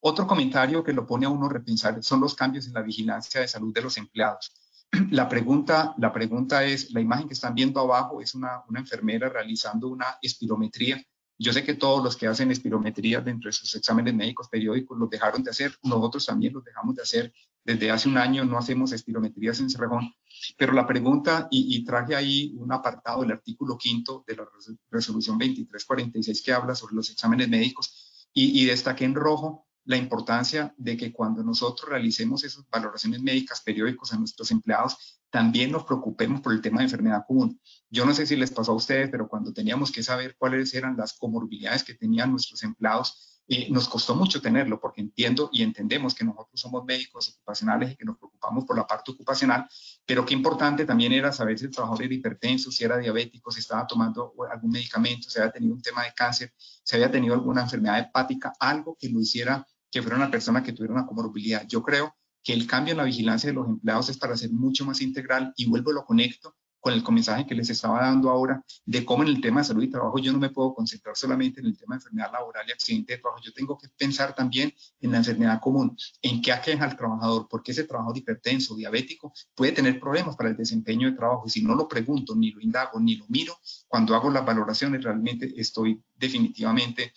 Otro comentario que lo pone a uno repensar son los cambios en la vigilancia de salud de los empleados. La pregunta, la pregunta es, la imagen que están viendo abajo es una, una enfermera realizando una espirometría yo sé que todos los que hacen espirometría dentro de sus exámenes médicos periódicos los dejaron de hacer, nosotros también los dejamos de hacer. Desde hace un año no hacemos espirometrías en Cerrejón, pero la pregunta, y, traje ahí un apartado del artículo quinto de la resolución 2346 que habla sobre los exámenes médicos, y, y destaqué en rojo la importancia de que cuando nosotros realicemos esas valoraciones médicas periódicos a nuestros empleados, también nos preocupemos por el tema de enfermedad común. Yo no sé si les pasó a ustedes, pero cuando teníamos que saber cuáles eran las comorbilidades que tenían nuestros empleados, eh, nos costó mucho tenerlo porque entiendo y entendemos que nosotros somos médicos ocupacionales y que nos preocupamos por la parte ocupacional, pero qué importante también era saber si el trabajador era hipertenso, si era diabético, si estaba tomando algún medicamento, si había tenido un tema de cáncer, si había tenido alguna enfermedad hepática, algo que lo hiciera que fuera una persona que tuviera una comorbilidad. Yo creo que el cambio en la vigilancia de los empleados es para ser mucho más integral y vuelvo lo conecto con el mensaje que les estaba dando ahora de cómo en el tema de salud y trabajo yo no me puedo concentrar solamente en el tema de enfermedad laboral y accidente de trabajo, yo tengo que pensar también en la enfermedad común, en qué aqueja al trabajador, porque ese trabajador hipertenso, diabético, puede tener problemas para el desempeño de trabajo. Y si no lo pregunto, ni lo indago, ni lo miro, cuando hago las valoraciones realmente estoy definitivamente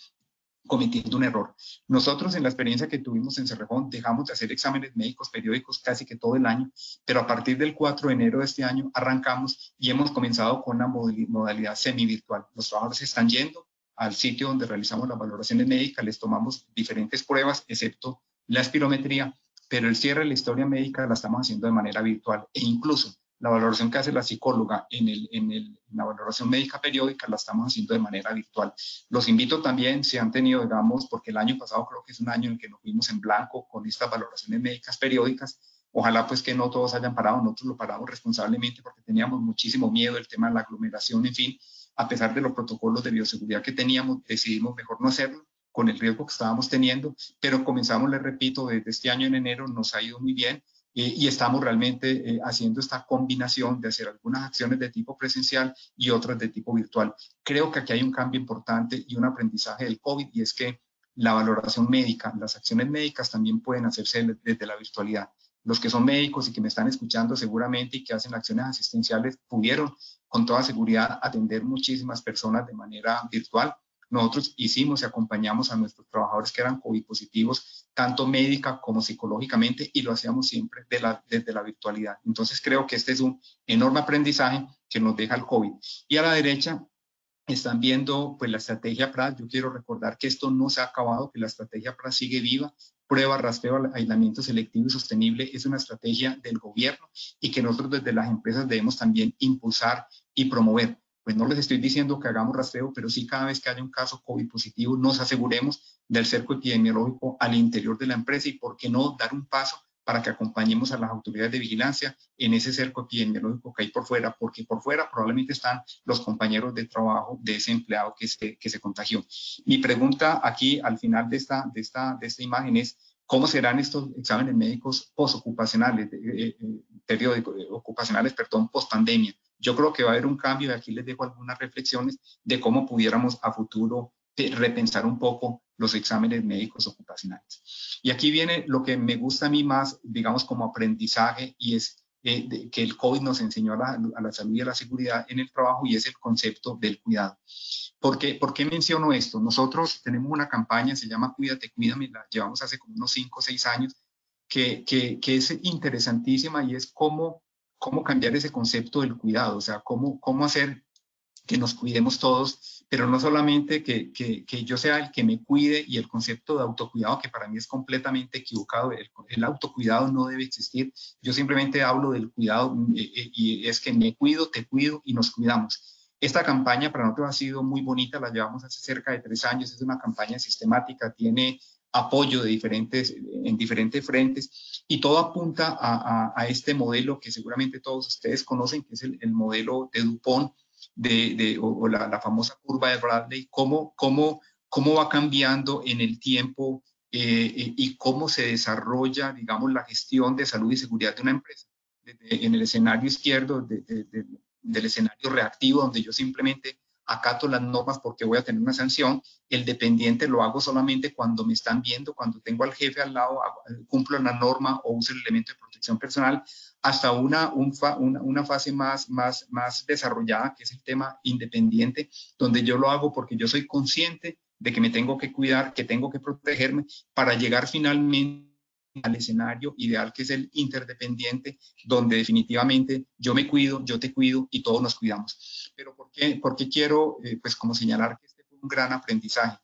cometiendo un error. Nosotros en la experiencia que tuvimos en Cerrejón dejamos de hacer exámenes médicos periódicos casi que todo el año, pero a partir del 4 de enero de este año arrancamos y hemos comenzado con una modalidad semi-virtual. Los trabajadores están yendo al sitio donde realizamos las valoraciones médicas, les tomamos diferentes pruebas, excepto la espirometría, pero el cierre de la historia médica la estamos haciendo de manera virtual e incluso la valoración que hace la psicóloga en, el, en, el, la valoración médica periódica la estamos haciendo de manera virtual. Los invito también, si han tenido, digamos, porque el año pasado creo que es un año en que nos fuimos en blanco con estas valoraciones médicas periódicas, ojalá pues que no todos hayan parado, nosotros lo paramos responsablemente porque teníamos muchísimo miedo del tema de la aglomeración, en fin, a pesar de los protocolos de bioseguridad que teníamos, decidimos mejor no hacerlo con el riesgo que estábamos teniendo, pero comenzamos, les repito, desde este año en enero nos ha ido muy bien y estamos realmente eh, haciendo esta combinación de hacer algunas acciones de tipo presencial y otras de tipo virtual. Creo que aquí hay un cambio importante y un aprendizaje del COVID y es que la valoración médica, las acciones médicas también pueden hacerse desde la virtualidad. Los que son médicos y que me están escuchando seguramente y que hacen acciones asistenciales pudieron con toda seguridad atender muchísimas personas de manera virtual nosotros hicimos y acompañamos a nuestros trabajadores que eran COVID positivos, tanto médica como psicológicamente, y lo hacíamos siempre desde la virtualidad. Entonces creo que este es un enorme aprendizaje que nos deja el COVID. Y a la derecha están viendo pues la estrategia PRA. Yo quiero recordar que esto no se ha acabado, que la estrategia PRA sigue viva. Prueba, rastreo, aislamiento selectivo y sostenible es una estrategia del gobierno y que nosotros desde las empresas debemos también impulsar y promover pues no les estoy diciendo que hagamos rastreo, pero sí cada vez que haya un caso COVID positivo, nos aseguremos del cerco epidemiológico al interior de la empresa y, ¿por qué no, dar un paso para que acompañemos a las autoridades de vigilancia en ese cerco epidemiológico que hay por fuera, porque por fuera probablemente están los compañeros de trabajo de ese empleado que se, que se contagió. Mi pregunta aquí al final de esta, de esta, de esta imagen es, ¿cómo serán estos exámenes médicos postocupacionales, eh, eh, eh, ocupacionales, perdón, post pandemia? Yo creo que va a haber un cambio y aquí les dejo algunas reflexiones de cómo pudiéramos a futuro repensar un poco los exámenes médicos ocupacionales. Y aquí viene lo que me gusta a mí más, digamos, como aprendizaje y es que el COVID nos enseñó a la, salud y a la seguridad en el trabajo y es el concepto del cuidado. ¿Por qué, ¿Por qué menciono esto? Nosotros tenemos una campaña, se llama Cuídate, Cuídame, la llevamos hace como unos 5 o 6 años, que, que, que es interesantísima y es cómo cómo cambiar ese concepto del cuidado, o sea, cómo, cómo hacer que nos cuidemos todos, pero no solamente que, que, que, yo sea el que me cuide y el concepto de autocuidado, que para mí es completamente equivocado, el, el autocuidado no debe existir, yo simplemente hablo del cuidado eh, eh, y es que me cuido, te cuido y nos cuidamos. Esta campaña para nosotros ha sido muy bonita, la llevamos hace cerca de tres años, es una campaña sistemática, tiene apoyo de diferentes, en diferentes frentes y todo apunta a, a, este modelo que seguramente todos ustedes conocen, que es el, el modelo de Dupont de, de o, la, la, famosa curva de Bradley, cómo, cómo, cómo va cambiando en el tiempo eh, eh y cómo se desarrolla, digamos, la gestión de salud y seguridad de una empresa. en el escenario izquierdo de, del escenario reactivo, donde yo simplemente acato las normas porque voy a tener una sanción, el dependiente lo hago solamente cuando me están viendo, cuando tengo al jefe al lado, cumplo la norma o uso el elemento de protección personal, hasta una, una, fase más, más, más desarrollada, que es el tema independiente, donde yo lo hago porque yo soy consciente de que me tengo que cuidar, que tengo que protegerme para llegar finalmente al escenario ideal que es el interdependiente, donde definitivamente yo me cuido, yo te cuido y todos nos cuidamos. Pero ¿por qué, porque quiero, eh, pues como señalar que este fue un gran aprendizaje?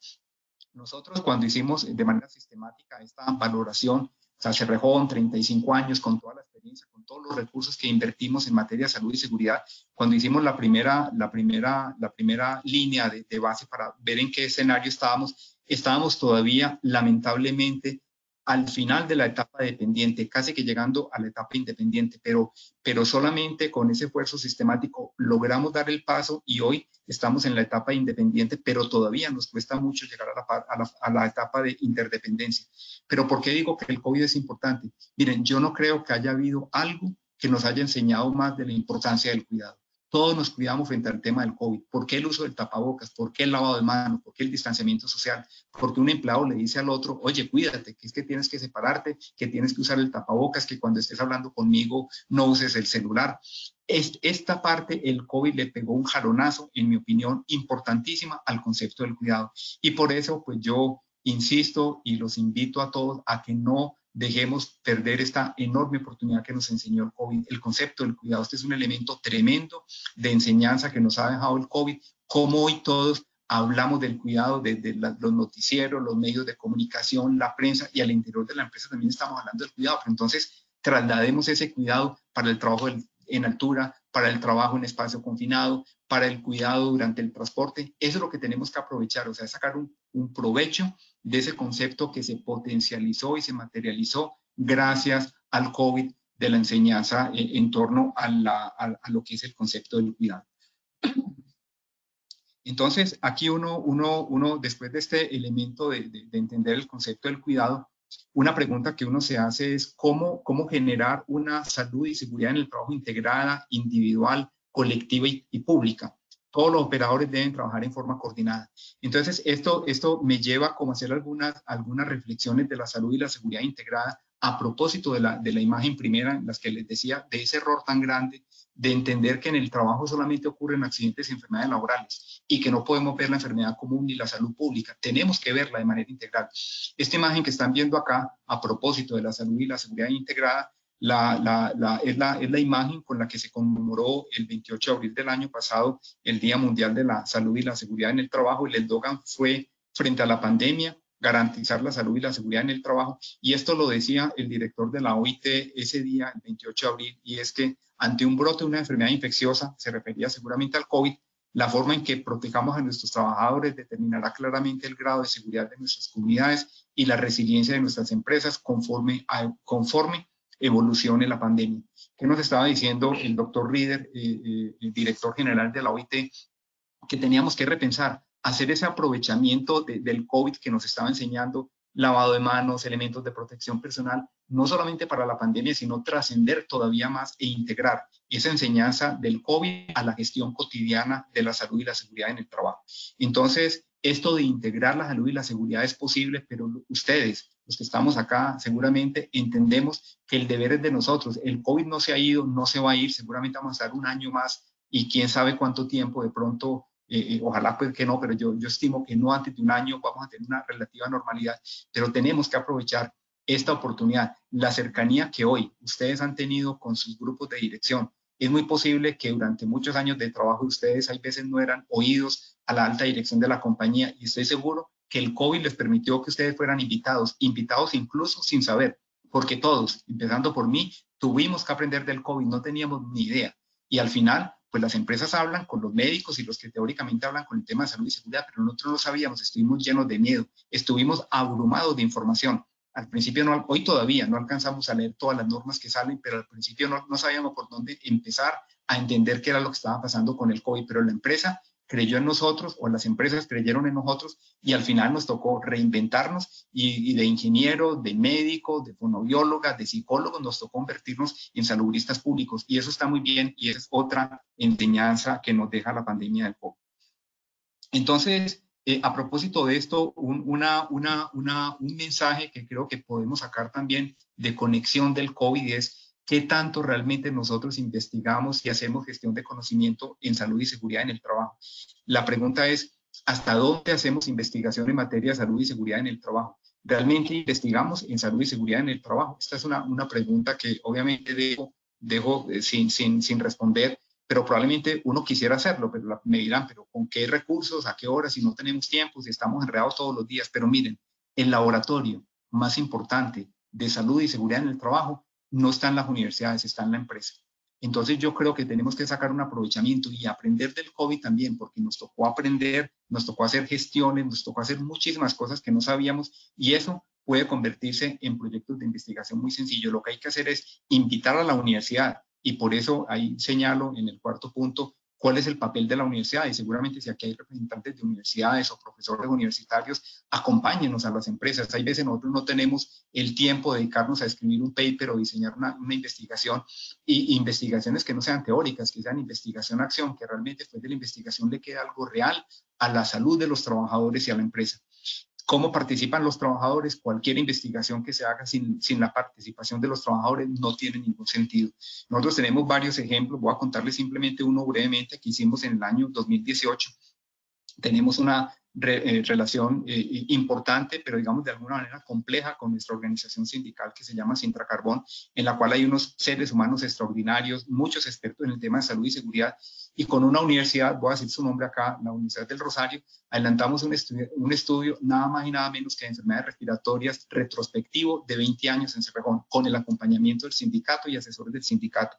Nosotros cuando hicimos de manera sistemática esta valoración, o sea, Cerrejón, 35 años, con toda la experiencia, con todos los recursos que invertimos en materia de salud y seguridad, cuando hicimos la primera, la primera, la primera línea de base para ver en qué escenario estábamos, estábamos todavía lamentablemente al final de la etapa dependiente, casi que llegando a la etapa independiente, pero, pero solamente con ese esfuerzo sistemático logramos dar el paso y hoy estamos en la etapa independiente, pero todavía nos cuesta mucho llegar a la, a la, etapa de interdependencia. Pero ¿por qué digo que el COVID es importante? Miren, yo no creo que haya habido algo que nos haya enseñado más de la importancia del cuidado todos nos cuidamos frente al tema del COVID. ¿Por qué el uso del tapabocas? ¿Por qué el lavado de manos? ¿Por qué el distanciamiento social? Porque un empleado le dice al otro, oye, cuídate, que es que tienes que separarte, que tienes que usar el tapabocas, que cuando estés hablando conmigo no uses el celular. Esta parte, el COVID le pegó un jalonazo, en mi opinión, importantísima al concepto del cuidado. Y por eso, pues yo insisto y los invito a todos a que no dejemos perder esta enorme oportunidad que nos enseñó el COVID. El concepto del cuidado, este es un elemento tremendo de enseñanza que nos ha dejado el COVID, como hoy todos hablamos del cuidado desde los noticieros, los medios de comunicación, la prensa y al interior de la empresa también estamos hablando del cuidado. Pero entonces traslademos ese cuidado para el trabajo en altura, para el trabajo en espacio confinado, para el cuidado durante el transporte. Eso es lo que tenemos que aprovechar, o sea, sacar un, un provecho de ese concepto que se potencializó y se materializó gracias al COVID de la enseñanza eh, en, torno a, lo que es el concepto del cuidado. Entonces, aquí uno, uno, uno después de este elemento de, de, entender el concepto del cuidado, una pregunta que uno se hace es cómo, cómo generar una salud y seguridad en el trabajo integrada, individual, colectiva y pública. Todos los operadores deben trabajar en forma coordinada. Entonces, esto, esto me lleva como a hacer algunas, algunas reflexiones de la salud y la seguridad integrada a propósito de la, de la imagen primera, en las que les decía, de ese error tan grande de entender que en el trabajo solamente ocurren accidentes y enfermedades laborales y que no podemos ver la enfermedad común ni la salud pública. Tenemos que verla de manera integral. Esta imagen que están viendo acá, a propósito de la salud y la seguridad integrada, la, la, es, la, es la imagen con la que se conmemoró el 28 de abril del año pasado el Día Mundial de la Salud y la Seguridad en el Trabajo. El eslogan fue frente a la pandemia, garantizar la salud y la seguridad en el trabajo. Y esto lo decía el director de la OIT ese día, el 28 de abril, y es que ante un brote de una enfermedad infecciosa, se refería seguramente al COVID, la forma en que protejamos a nuestros trabajadores determinará claramente el grado de seguridad de nuestras comunidades y la resiliencia de nuestras empresas conforme, a, conforme evolucione la pandemia. ¿Qué nos estaba diciendo el doctor Rieder, eh, eh, el director general de la OIT? Que teníamos que repensar hacer ese aprovechamiento del COVID que nos estaba enseñando, lavado de manos, elementos de protección personal, no solamente para la pandemia, sino trascender todavía más e integrar esa enseñanza del COVID a la gestión cotidiana de la salud y la seguridad en el trabajo. Entonces, esto de integrar la salud y la seguridad es posible, pero ustedes, los que estamos acá, seguramente entendemos que el deber es de nosotros. El COVID no se ha ido, no se va a ir, seguramente vamos a estar un año más y quién sabe cuánto tiempo de pronto eh, eh, ojalá pues que no, pero yo, yo estimo que no antes de un año vamos a tener una relativa normalidad, pero tenemos que aprovechar esta oportunidad, la cercanía que hoy ustedes han tenido con sus grupos de dirección. Es muy posible que durante muchos años de trabajo ustedes hay veces no eran oídos a la alta dirección de la compañía y estoy seguro que el COVID les permitió que ustedes fueran invitados, invitados incluso sin saber, porque todos, empezando por mí, tuvimos que aprender del COVID, no teníamos ni idea. Y al final pues las empresas hablan con los médicos y los que teóricamente hablan con el tema de salud y seguridad, pero nosotros no sabíamos, estuvimos llenos de miedo, estuvimos abrumados de información. Al principio, no, hoy todavía no alcanzamos a leer todas las normas que salen, pero al principio no, no sabíamos por dónde empezar a entender qué era lo que estaba pasando con el COVID, pero la empresa creyó en nosotros o las empresas creyeron en nosotros y al final nos tocó reinventarnos y, de ingeniero, de médico, de fonobióloga, de psicólogo, nos tocó convertirnos en salubristas públicos y eso está muy bien y es otra enseñanza que nos deja la pandemia del COVID. Entonces, eh, a propósito de esto, un, una, una, un mensaje que creo que podemos sacar también de conexión del COVID es qué tanto realmente nosotros investigamos y hacemos gestión de conocimiento en salud y seguridad en el trabajo. La pregunta es, ¿hasta dónde hacemos investigación en materia de salud y seguridad en el trabajo? ¿Realmente investigamos en salud y seguridad en el trabajo? Esta es una, una pregunta que obviamente dejo, dejo eh, sin, sin, sin responder, pero probablemente uno quisiera hacerlo, pero me dirán, pero ¿con qué recursos? ¿A qué horas? Si no tenemos tiempo, si estamos enredados todos los días. Pero miren, el laboratorio más importante de salud y seguridad en el trabajo no está en las universidades, está en la empresa. Entonces yo creo que tenemos que sacar un aprovechamiento y aprender del COVID también, porque nos tocó aprender, nos tocó hacer gestiones, nos tocó hacer muchísimas cosas que no sabíamos y eso puede convertirse en proyectos de investigación muy sencillos. Lo que hay que hacer es invitar a la universidad y por eso ahí señalo en el cuarto punto cuál es el papel de la universidad y seguramente si aquí hay representantes de universidades o profesores universitarios, acompáñenos a las empresas. Hay veces nosotros no tenemos el tiempo de dedicarnos a escribir un paper o diseñar una, investigación y investigaciones que no sean teóricas, que sean investigación-acción, que realmente después de la investigación le quede algo real a la salud de los trabajadores y a la empresa cómo participan los trabajadores, cualquier investigación que se haga sin, la participación de los trabajadores no tiene ningún sentido. Nosotros tenemos varios ejemplos, voy a contarles simplemente uno brevemente que hicimos en el año 2018. Tenemos una eh, relación eh, importante, pero digamos de alguna manera compleja con nuestra organización sindical que se llama Sintra Carbón, en la cual hay unos seres humanos extraordinarios, muchos expertos en el tema de salud y seguridad, y con una universidad, voy a decir su nombre acá, la Universidad del Rosario, adelantamos un estudio, un estudio nada más y nada menos que de enfermedades respiratorias retrospectivo de 20 años en Cerrejón, con el acompañamiento del sindicato y asesores del sindicato.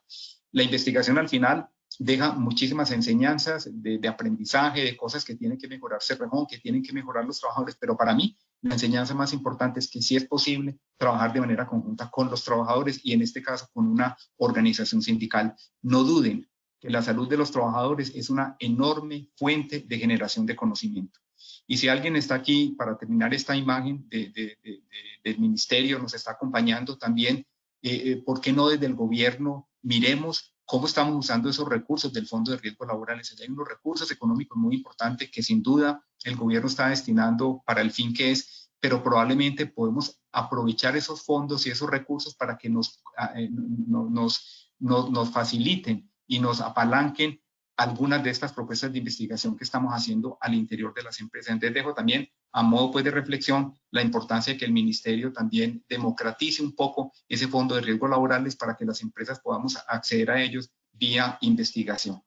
La investigación al final deja muchísimas enseñanzas de, aprendizaje, de cosas que tienen que mejorar Cerrejón, que tienen que mejorar los trabajadores, pero para mí la enseñanza más importante es que sí es posible trabajar de manera conjunta con los trabajadores y en este caso con una organización sindical. No duden que la salud de los trabajadores es una enorme fuente de generación de conocimiento. Y si alguien está aquí para terminar esta imagen del ministerio, nos está acompañando también, eh, eh, ¿por qué no desde el gobierno miremos cómo estamos usando esos recursos del Fondo de Riesgos Laborales. Hay unos recursos económicos muy importantes que sin duda el gobierno está destinando para el fin que es, pero probablemente podemos aprovechar esos fondos y esos recursos para que nos, eh, nos, nos, nos faciliten y nos apalanquen algunas de estas propuestas de investigación que estamos haciendo al interior de las empresas. Entonces dejo también a modo pues, de reflexión la importancia de que el ministerio también democratice un poco ese fondo de riesgos laborales para que las empresas podamos acceder a ellos vía investigación.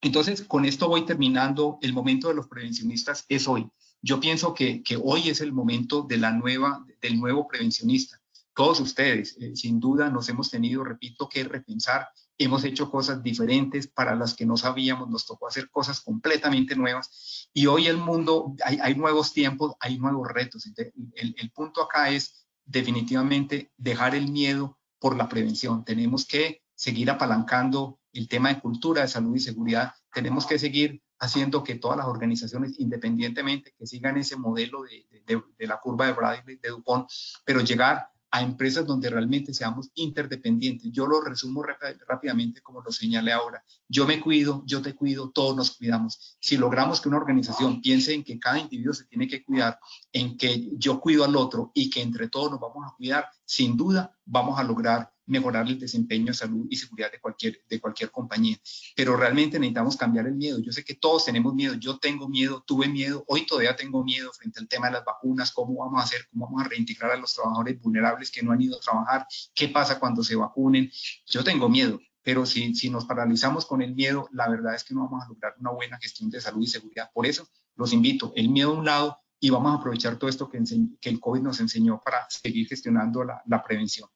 Entonces, con esto voy terminando. El momento de los prevencionistas es hoy. Yo pienso que, que hoy es el momento de la nueva, del nuevo prevencionista. Todos ustedes, eh, sin duda, nos hemos tenido, repito, que repensar hemos hecho cosas diferentes para las que no sabíamos, nos tocó hacer cosas completamente nuevas y hoy el mundo, hay, nuevos tiempos, hay nuevos retos. El, punto acá es definitivamente dejar el miedo por la prevención. Tenemos que seguir apalancando el tema de cultura, de salud y seguridad. Tenemos que seguir haciendo que todas las organizaciones, independientemente, que sigan ese modelo de, de, de la curva de Bradley, de Dupont, pero llegar a empresas donde realmente seamos interdependientes. Yo lo resumo rápidamente como lo señalé ahora. Yo me cuido, yo te cuido, todos nos cuidamos. Si logramos que una organización piense en que cada individuo se tiene que cuidar, en que yo cuido al otro y que entre todos nos vamos a cuidar, sin duda vamos a lograr mejorar el desempeño de salud y seguridad de cualquier, de cualquier compañía. Pero realmente necesitamos cambiar el miedo. Yo sé que todos tenemos miedo. Yo tengo miedo, tuve miedo, hoy todavía tengo miedo frente al tema de las vacunas, cómo vamos a hacer, cómo vamos a reintegrar a los trabajadores vulnerables que no han ido a trabajar, qué pasa cuando se vacunen. Yo tengo miedo, pero si, si nos paralizamos con el miedo, la verdad es que no vamos a lograr una buena gestión de salud y seguridad. Por eso los invito, el miedo a un lado y vamos a aprovechar todo esto que, que el COVID nos enseñó para seguir gestionando la, la prevención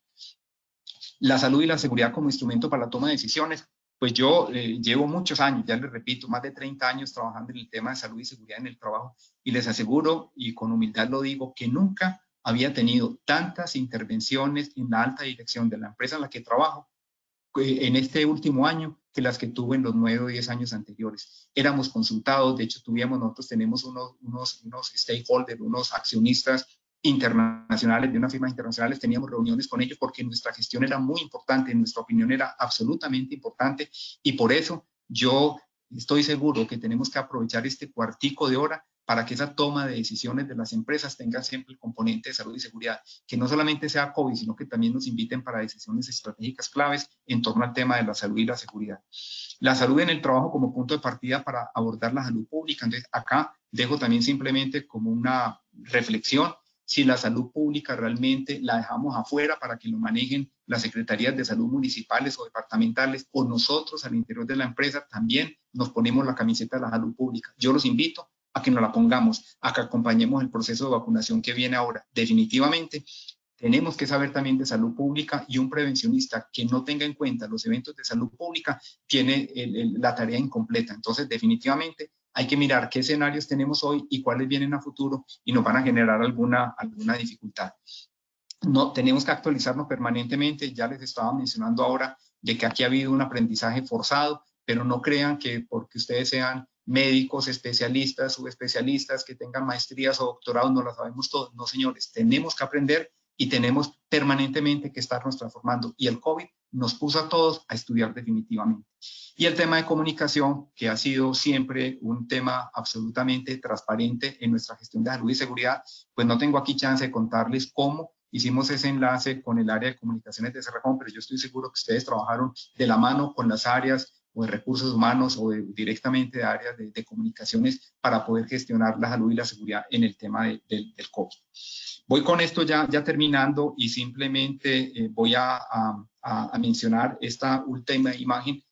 la salud y la seguridad como instrumento para la toma de decisiones. Pues yo eh, llevo muchos años, ya les repito, más de 30 años trabajando en el tema de salud y seguridad en el trabajo y les aseguro, y con humildad lo digo, que nunca había tenido tantas intervenciones en la alta dirección de la empresa en la que trabajo eh, en este último año que las que tuve en los nueve o diez años anteriores. Éramos consultados, de hecho, tuvimos, nosotros tenemos unos, unos, unos stakeholders, unos accionistas internacionales, de unas firmas internacionales, teníamos reuniones con ellos porque nuestra gestión era muy importante, nuestra opinión era absolutamente importante y por eso yo estoy seguro que tenemos que aprovechar este cuartico de hora para que esa toma de decisiones de las empresas tenga siempre el componente de salud y seguridad, que no solamente sea COVID, sino que también nos inviten para decisiones estratégicas claves en torno al tema de la salud y la seguridad. La salud en el trabajo como punto de partida para abordar la salud pública. Entonces, acá dejo también simplemente como una reflexión si la salud pública realmente la dejamos afuera para que lo manejen las secretarías de salud municipales o departamentales o nosotros al interior de la empresa también nos ponemos la camiseta de la salud pública. Yo los invito a que nos la pongamos, a que acompañemos el proceso de vacunación que viene ahora. Definitivamente tenemos que saber también de salud pública y un prevencionista que no tenga en cuenta los eventos de salud pública tiene la tarea incompleta. Entonces, definitivamente hay que mirar qué escenarios tenemos hoy y cuáles vienen a futuro y nos van a generar alguna, alguna dificultad. No, tenemos que actualizarnos permanentemente. Ya les estaba mencionando ahora de que aquí ha habido un aprendizaje forzado, pero no crean que porque ustedes sean médicos, especialistas, subespecialistas, que tengan maestrías o doctorados, no lo sabemos todos. No, señores, tenemos que aprender y tenemos permanentemente que estarnos transformando. Y el COVID nos puso a todos a estudiar definitivamente. Y el tema de comunicación, que ha sido siempre un tema absolutamente transparente en nuestra gestión de salud y seguridad, pues no tengo aquí chance de contarles cómo hicimos ese enlace con el área de comunicaciones de Cerrejón, pero yo estoy seguro que ustedes trabajaron de la mano con las áreas o de recursos humanos o directamente de áreas de, comunicaciones para poder gestionar la salud y la seguridad en el tema del COVID. Voy con esto ya, ya terminando y simplemente eh, voy a, a, mencionar esta última imagen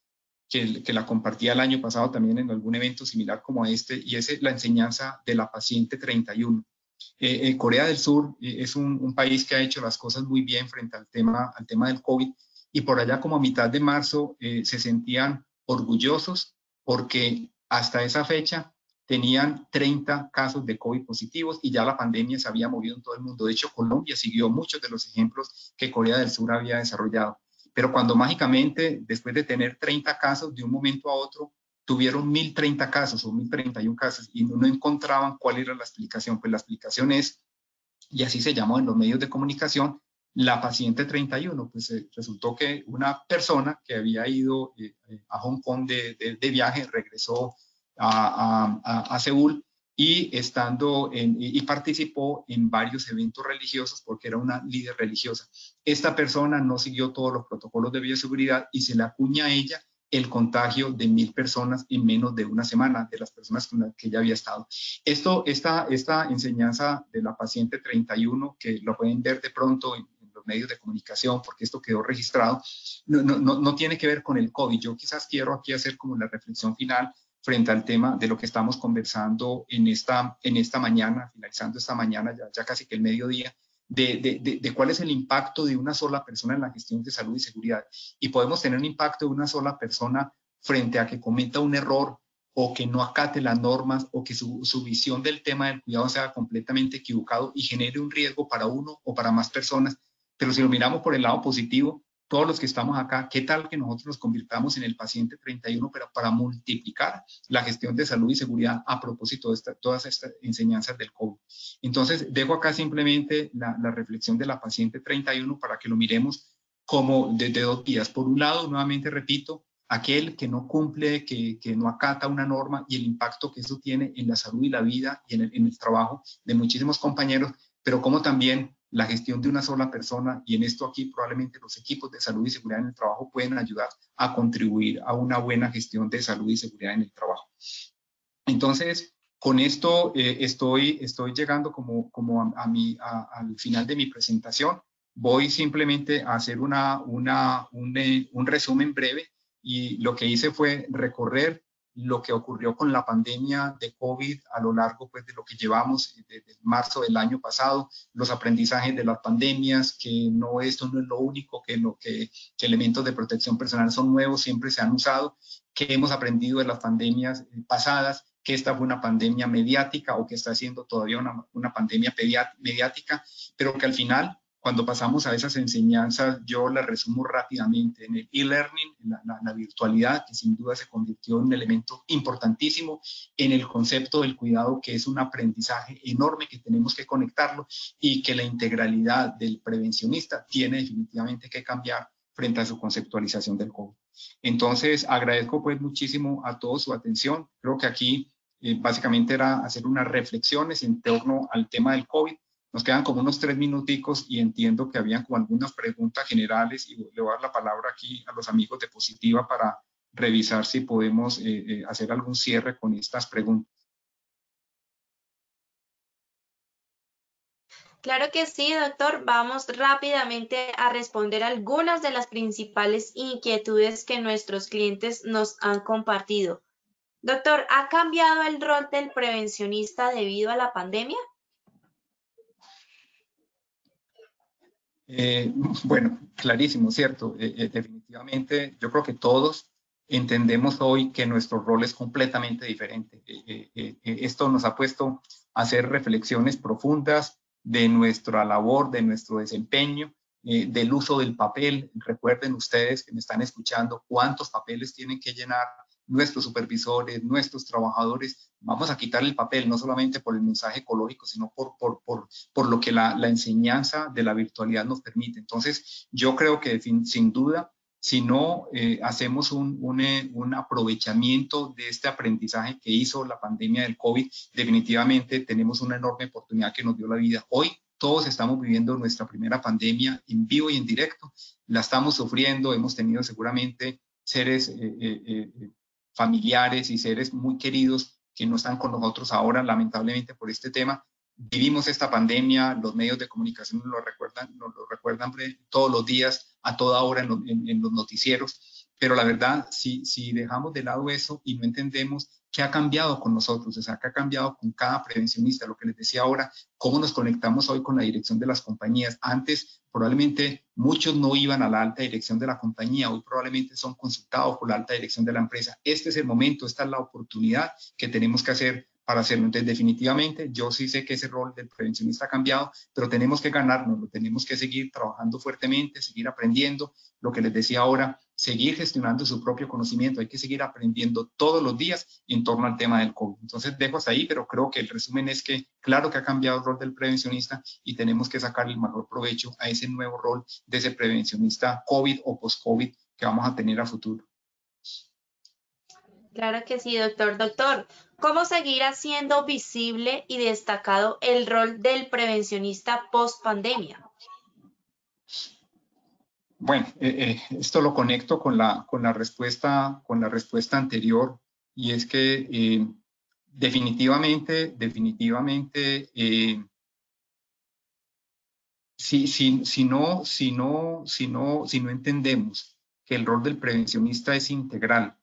que, que, la compartí el año pasado también en algún evento similar como este, y es la enseñanza de la paciente 31. Eh, eh, Corea del Sur es un, un, país que ha hecho las cosas muy bien frente al tema, al tema del COVID, y por allá como a mitad de marzo se sentían orgullosos porque hasta esa fecha tenían 30 casos de COVID positivos y ya la pandemia se había movido en todo el mundo. De hecho, Colombia siguió muchos de los ejemplos que Corea del Sur había desarrollado. Pero cuando mágicamente, después de tener 30 casos de un momento a otro, tuvieron 1030 casos o 1031 casos y no, encontraban cuál era la explicación, pues la explicación es, y así se llamó en los medios de comunicación, la paciente 31? Pues eh, resultó que una persona que había ido eh, eh, a Hong Kong de, viaje regresó a, a, Seúl y, estando en, y participó en varios eventos religiosos porque era una líder religiosa. Esta persona no siguió todos los protocolos de bioseguridad y se le acuña a ella el contagio de mil personas en menos de una semana de las personas con las que ella había estado. Esto, esta, esta enseñanza de la paciente 31, que lo pueden ver de pronto los medios de comunicación, porque esto quedó registrado, no, no, no, tiene que ver con el COVID. Yo quizás quiero aquí hacer como la reflexión final frente al tema de lo que estamos conversando en esta, en esta mañana, finalizando esta mañana, ya, ya casi que el mediodía, de, cuál es el impacto de una sola persona en la gestión de salud y seguridad. Y podemos tener un impacto de una sola persona frente a que cometa un error o que no acate las normas o que su, su, visión del tema del cuidado sea completamente equivocado y genere un riesgo para uno o para más personas. Pero si lo miramos por el lado positivo, todos los que estamos acá, ¿qué tal que nosotros nos convirtamos en el paciente 31, pero para multiplicar la gestión de salud y seguridad a propósito de todas estas enseñanzas del COVID? Entonces, dejo acá simplemente la, reflexión de la paciente 31 para que lo miremos como desde dos vías. Por un lado, nuevamente repito, aquel que no cumple, que, no acata una norma y el impacto que eso tiene en la salud y la vida y en el, en el trabajo de muchísimos compañeros, pero como también la gestión de una sola persona y en esto aquí probablemente los equipos de salud y seguridad en el trabajo pueden ayudar a contribuir a una buena gestión de salud y seguridad en el trabajo. Entonces, con esto eh, estoy, estoy llegando como, como a, mi, al final de mi presentación. Voy simplemente a hacer una, una, un, eh, un resumen breve y lo que hice fue recorrer lo que ocurrió con la pandemia de COVID a lo largo pues, de lo que llevamos desde marzo del año pasado, los aprendizajes de las pandemias, que no esto no es lo único, que, lo que, elementos de protección personal son nuevos, siempre se han usado, que hemos aprendido de las pandemias eh, pasadas, que esta fue una pandemia mediática o que está siendo todavía una, una pandemia mediática, pero que al final cuando pasamos a esas enseñanzas, yo las resumo rápidamente en el e-learning, la, la, virtualidad, que sin duda se convirtió en un elemento importantísimo en el concepto del cuidado, que es un aprendizaje enorme que tenemos que conectarlo y que la integralidad del prevencionista tiene definitivamente que cambiar frente a su conceptualización del COVID. Entonces, agradezco pues muchísimo a todos su atención. Creo que aquí eh, básicamente era hacer unas reflexiones en torno al tema del COVID nos quedan como unos tres minuticos y entiendo que habían como algunas preguntas generales y le voy a dar la palabra aquí a los amigos de Positiva para revisar si podemos eh, eh, hacer algún cierre con estas preguntas. Claro que sí, doctor. Vamos rápidamente a responder algunas de las principales inquietudes que nuestros clientes nos han compartido. Doctor, ¿ha cambiado el rol del prevencionista debido a la pandemia? Eh, bueno, clarísimo, cierto. Eh, eh, definitivamente, yo creo que todos entendemos hoy que nuestro rol es completamente diferente. esto nos ha puesto a hacer reflexiones profundas de nuestra labor, de nuestro desempeño, del uso del papel. Recuerden ustedes que me están escuchando cuántos papeles tienen que llenar nuestros supervisores, nuestros trabajadores, vamos a quitar el papel, no solamente por el mensaje ecológico, sino por, por, por, por lo que la, la, enseñanza de la virtualidad nos permite. Entonces, yo creo que sin, duda, si no eh, hacemos un, un, eh, un, aprovechamiento de este aprendizaje que hizo la pandemia del COVID, definitivamente tenemos una enorme oportunidad que nos dio la vida. Hoy todos estamos viviendo nuestra primera pandemia en vivo y en directo, la estamos sufriendo, hemos tenido seguramente seres eh, familiares y seres muy queridos que no están con nosotros ahora, lamentablemente por este tema. Vivimos esta pandemia, los medios de comunicación nos lo recuerdan, todos los días, a toda hora en, los noticieros, pero la verdad, si, si dejamos de lado eso y no entendemos qué ha cambiado con nosotros, o sea, qué ha cambiado con cada prevencionista, lo que les decía ahora, cómo nos conectamos hoy con la dirección de las compañías. Antes, probablemente muchos no iban a la alta dirección de la compañía, hoy probablemente son consultados por la alta dirección de la empresa. Este es el momento, esta es la oportunidad que tenemos que hacer para hacerlo. Entonces, definitivamente, yo sí sé que ese rol del prevencionista ha cambiado, pero tenemos que ganarnos, tenemos que seguir trabajando fuertemente, seguir aprendiendo. Lo que les decía ahora, seguir gestionando su propio conocimiento, hay que seguir aprendiendo todos los días en torno al tema del COVID. Entonces dejo hasta ahí, pero creo que el resumen es que claro que ha cambiado el rol del prevencionista y tenemos que sacar el mejor provecho a ese nuevo rol de ese prevencionista COVID o post-COVID que vamos a tener a futuro. Claro que sí, doctor. Doctor, ¿cómo seguir haciendo visible y destacado el rol del prevencionista post pandemia? Bueno, eh, eh, esto lo conecto con la, con, la respuesta, con la respuesta anterior y es que eh, definitivamente, definitivamente, si, si, si, no, si, no, si, no, si no entendemos que el rol del prevencionista es integral,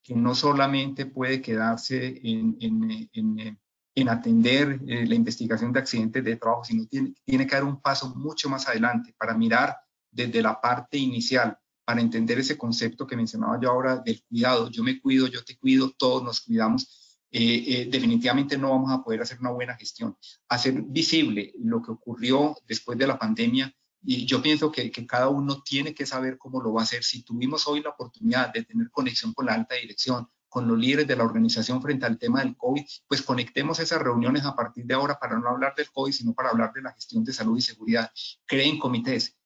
que no solamente puede quedarse en, en, en, atender eh, la investigación de accidentes de trabajo, sino tiene, tiene que dar un paso mucho más adelante para mirar desde la parte inicial, para entender ese concepto que mencionaba yo ahora del cuidado. Yo me cuido, yo te cuido, todos nos cuidamos. Eh, eh, definitivamente no vamos a poder hacer una buena gestión. Hacer visible lo que ocurrió después de la pandemia y yo pienso que, que, cada uno tiene que saber cómo lo va a hacer. Si tuvimos hoy la oportunidad de tener conexión con la alta dirección, con los líderes de la organización frente al tema del COVID, pues conectemos esas reuniones a partir de ahora para no hablar del COVID, sino para hablar de la gestión de salud y seguridad. Creen comités.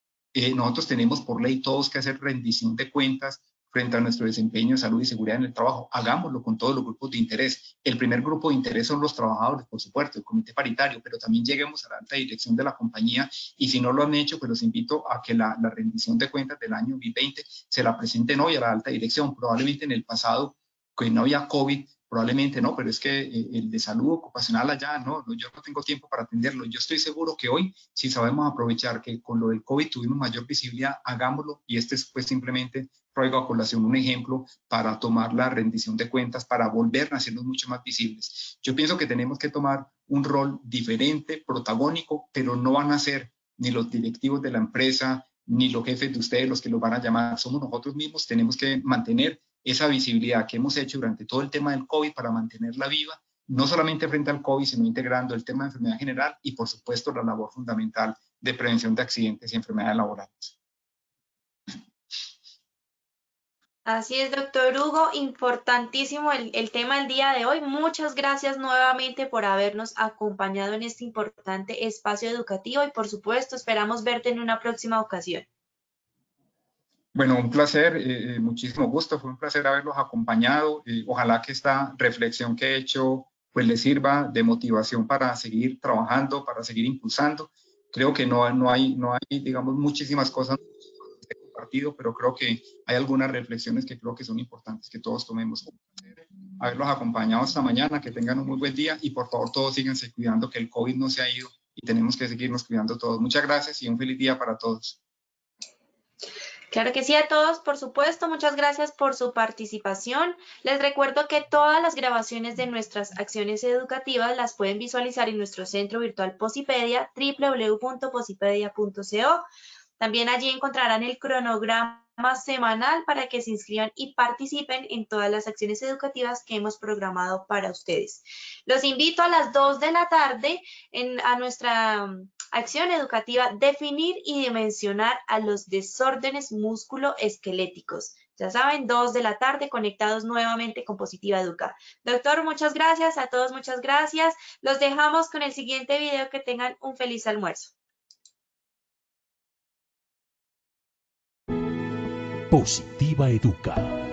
Eh, nosotros tenemos por ley todos que hacer rendición de cuentas, frente a nuestro desempeño de salud y seguridad en el trabajo. Hagámoslo con todos los grupos de interés. El primer grupo de interés son los trabajadores, por supuesto, el comité paritario, pero también lleguemos a la alta dirección de la compañía y si no lo han hecho, pues los invito a que la, la rendición de cuentas del año 2020 se la presenten hoy a la alta dirección. Probablemente en el pasado, que no había COVID, probablemente no, pero es que eh, el de salud ocupacional allá, no, yo no tengo tiempo para atenderlo. Yo estoy seguro que hoy, si sabemos aprovechar que con lo del COVID tuvimos mayor visibilidad, hagámoslo y este es pues simplemente traigo a colación un ejemplo para tomar la rendición de cuentas, para volver a hacernos mucho más visibles. Yo pienso que tenemos que tomar un rol diferente, protagónico, pero no van a ser ni los directivos de la empresa, ni los jefes de ustedes los que los van a llamar, somos nosotros mismos, tenemos que mantener esa visibilidad que hemos hecho durante todo el tema del COVID para mantenerla viva, no solamente frente al COVID, sino integrando el tema de enfermedad general y, por supuesto, la labor fundamental de prevención de accidentes y enfermedades laborales. Así es, doctor Hugo, importantísimo el, el, tema del día de hoy. Muchas gracias nuevamente por habernos acompañado en este importante espacio educativo y por supuesto esperamos verte en una próxima ocasión. Bueno, un placer, eh, eh, muchísimo gusto, fue un placer haberlos acompañado. Eh, ojalá que esta reflexión que he hecho pues les sirva de motivación para seguir trabajando, para seguir impulsando. Creo que no, no, hay, no hay, digamos, muchísimas cosas partido, pero creo que hay algunas reflexiones que creo que son importantes que todos tomemos. Haberlos acompañado esta mañana, que tengan un muy buen día y por favor todos síganse cuidando que el COVID no se ha ido y tenemos que seguirnos cuidando todos. Muchas gracias y un feliz día para todos. Claro que sí a todos, por supuesto. Muchas gracias por su participación. Les recuerdo que todas las grabaciones de nuestras acciones educativas las pueden visualizar en nuestro centro virtual Posipedia, www.posipedia.co. También allí encontrarán el cronograma semanal para que se inscriban y participen en todas las acciones educativas que hemos programado para ustedes. Los invito a las 2 de la tarde en, a nuestra acción educativa definir y dimensionar a los desórdenes musculoesqueléticos. Ya saben, 2 de la tarde conectados nuevamente con Positiva Educa. Doctor, muchas gracias. A todos, muchas gracias. Los dejamos con el siguiente video. Que tengan un feliz almuerzo. Positiva Educa.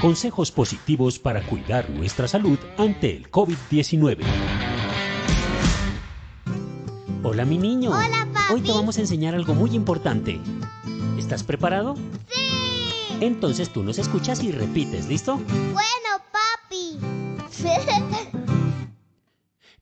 Consejos positivos para cuidar nuestra salud ante el COVID-19. Hola mi niño. Hola papi. Hoy te vamos a enseñar algo muy importante. ¿Estás preparado? Sí. Entonces tú nos escuchas y repites, ¿listo? Bueno papi.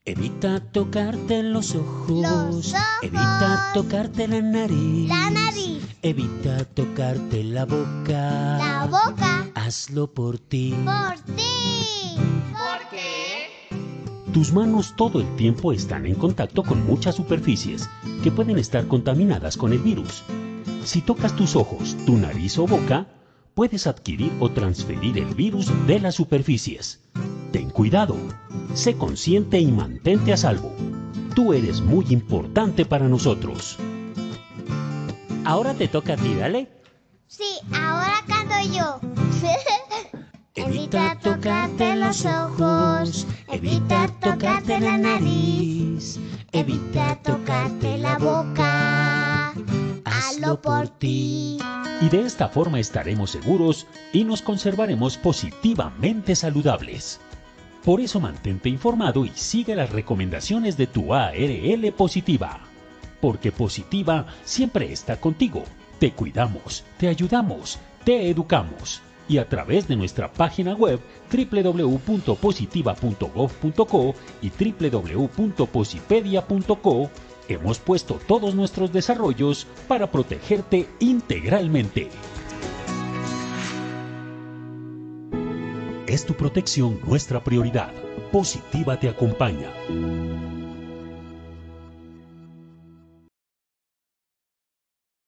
Evita tocarte los ojos. Los ojos. Evita tocarte la nariz. La nariz. Evita tocarte la boca. La boca. Hazlo por ti. Por ti. ¿Por qué? Tus manos todo el tiempo están en contacto con muchas superficies que pueden estar contaminadas con el virus. Si tocas tus ojos, tu nariz o boca, puedes adquirir o transferir el virus de las superficies. Ten cuidado. Sé consciente y mantente a salvo. Tú eres muy importante para nosotros. Ahora te toca a ti, dale. Sí, ahora canto yo. Evita tocarte los ojos, evita tocarte la nariz, evita tocarte la boca. Hazlo por ti. Y de esta forma estaremos seguros y nos conservaremos positivamente saludables. Por eso mantente informado y sigue las recomendaciones de tu ARL positiva. Porque positiva siempre está contigo. Te cuidamos, te ayudamos, te educamos. Y a través de nuestra página web www.positiva.gov.co y www.posipedia.co hemos puesto todos nuestros desarrollos para protegerte integralmente. Es tu protección nuestra prioridad. Positiva te acompaña.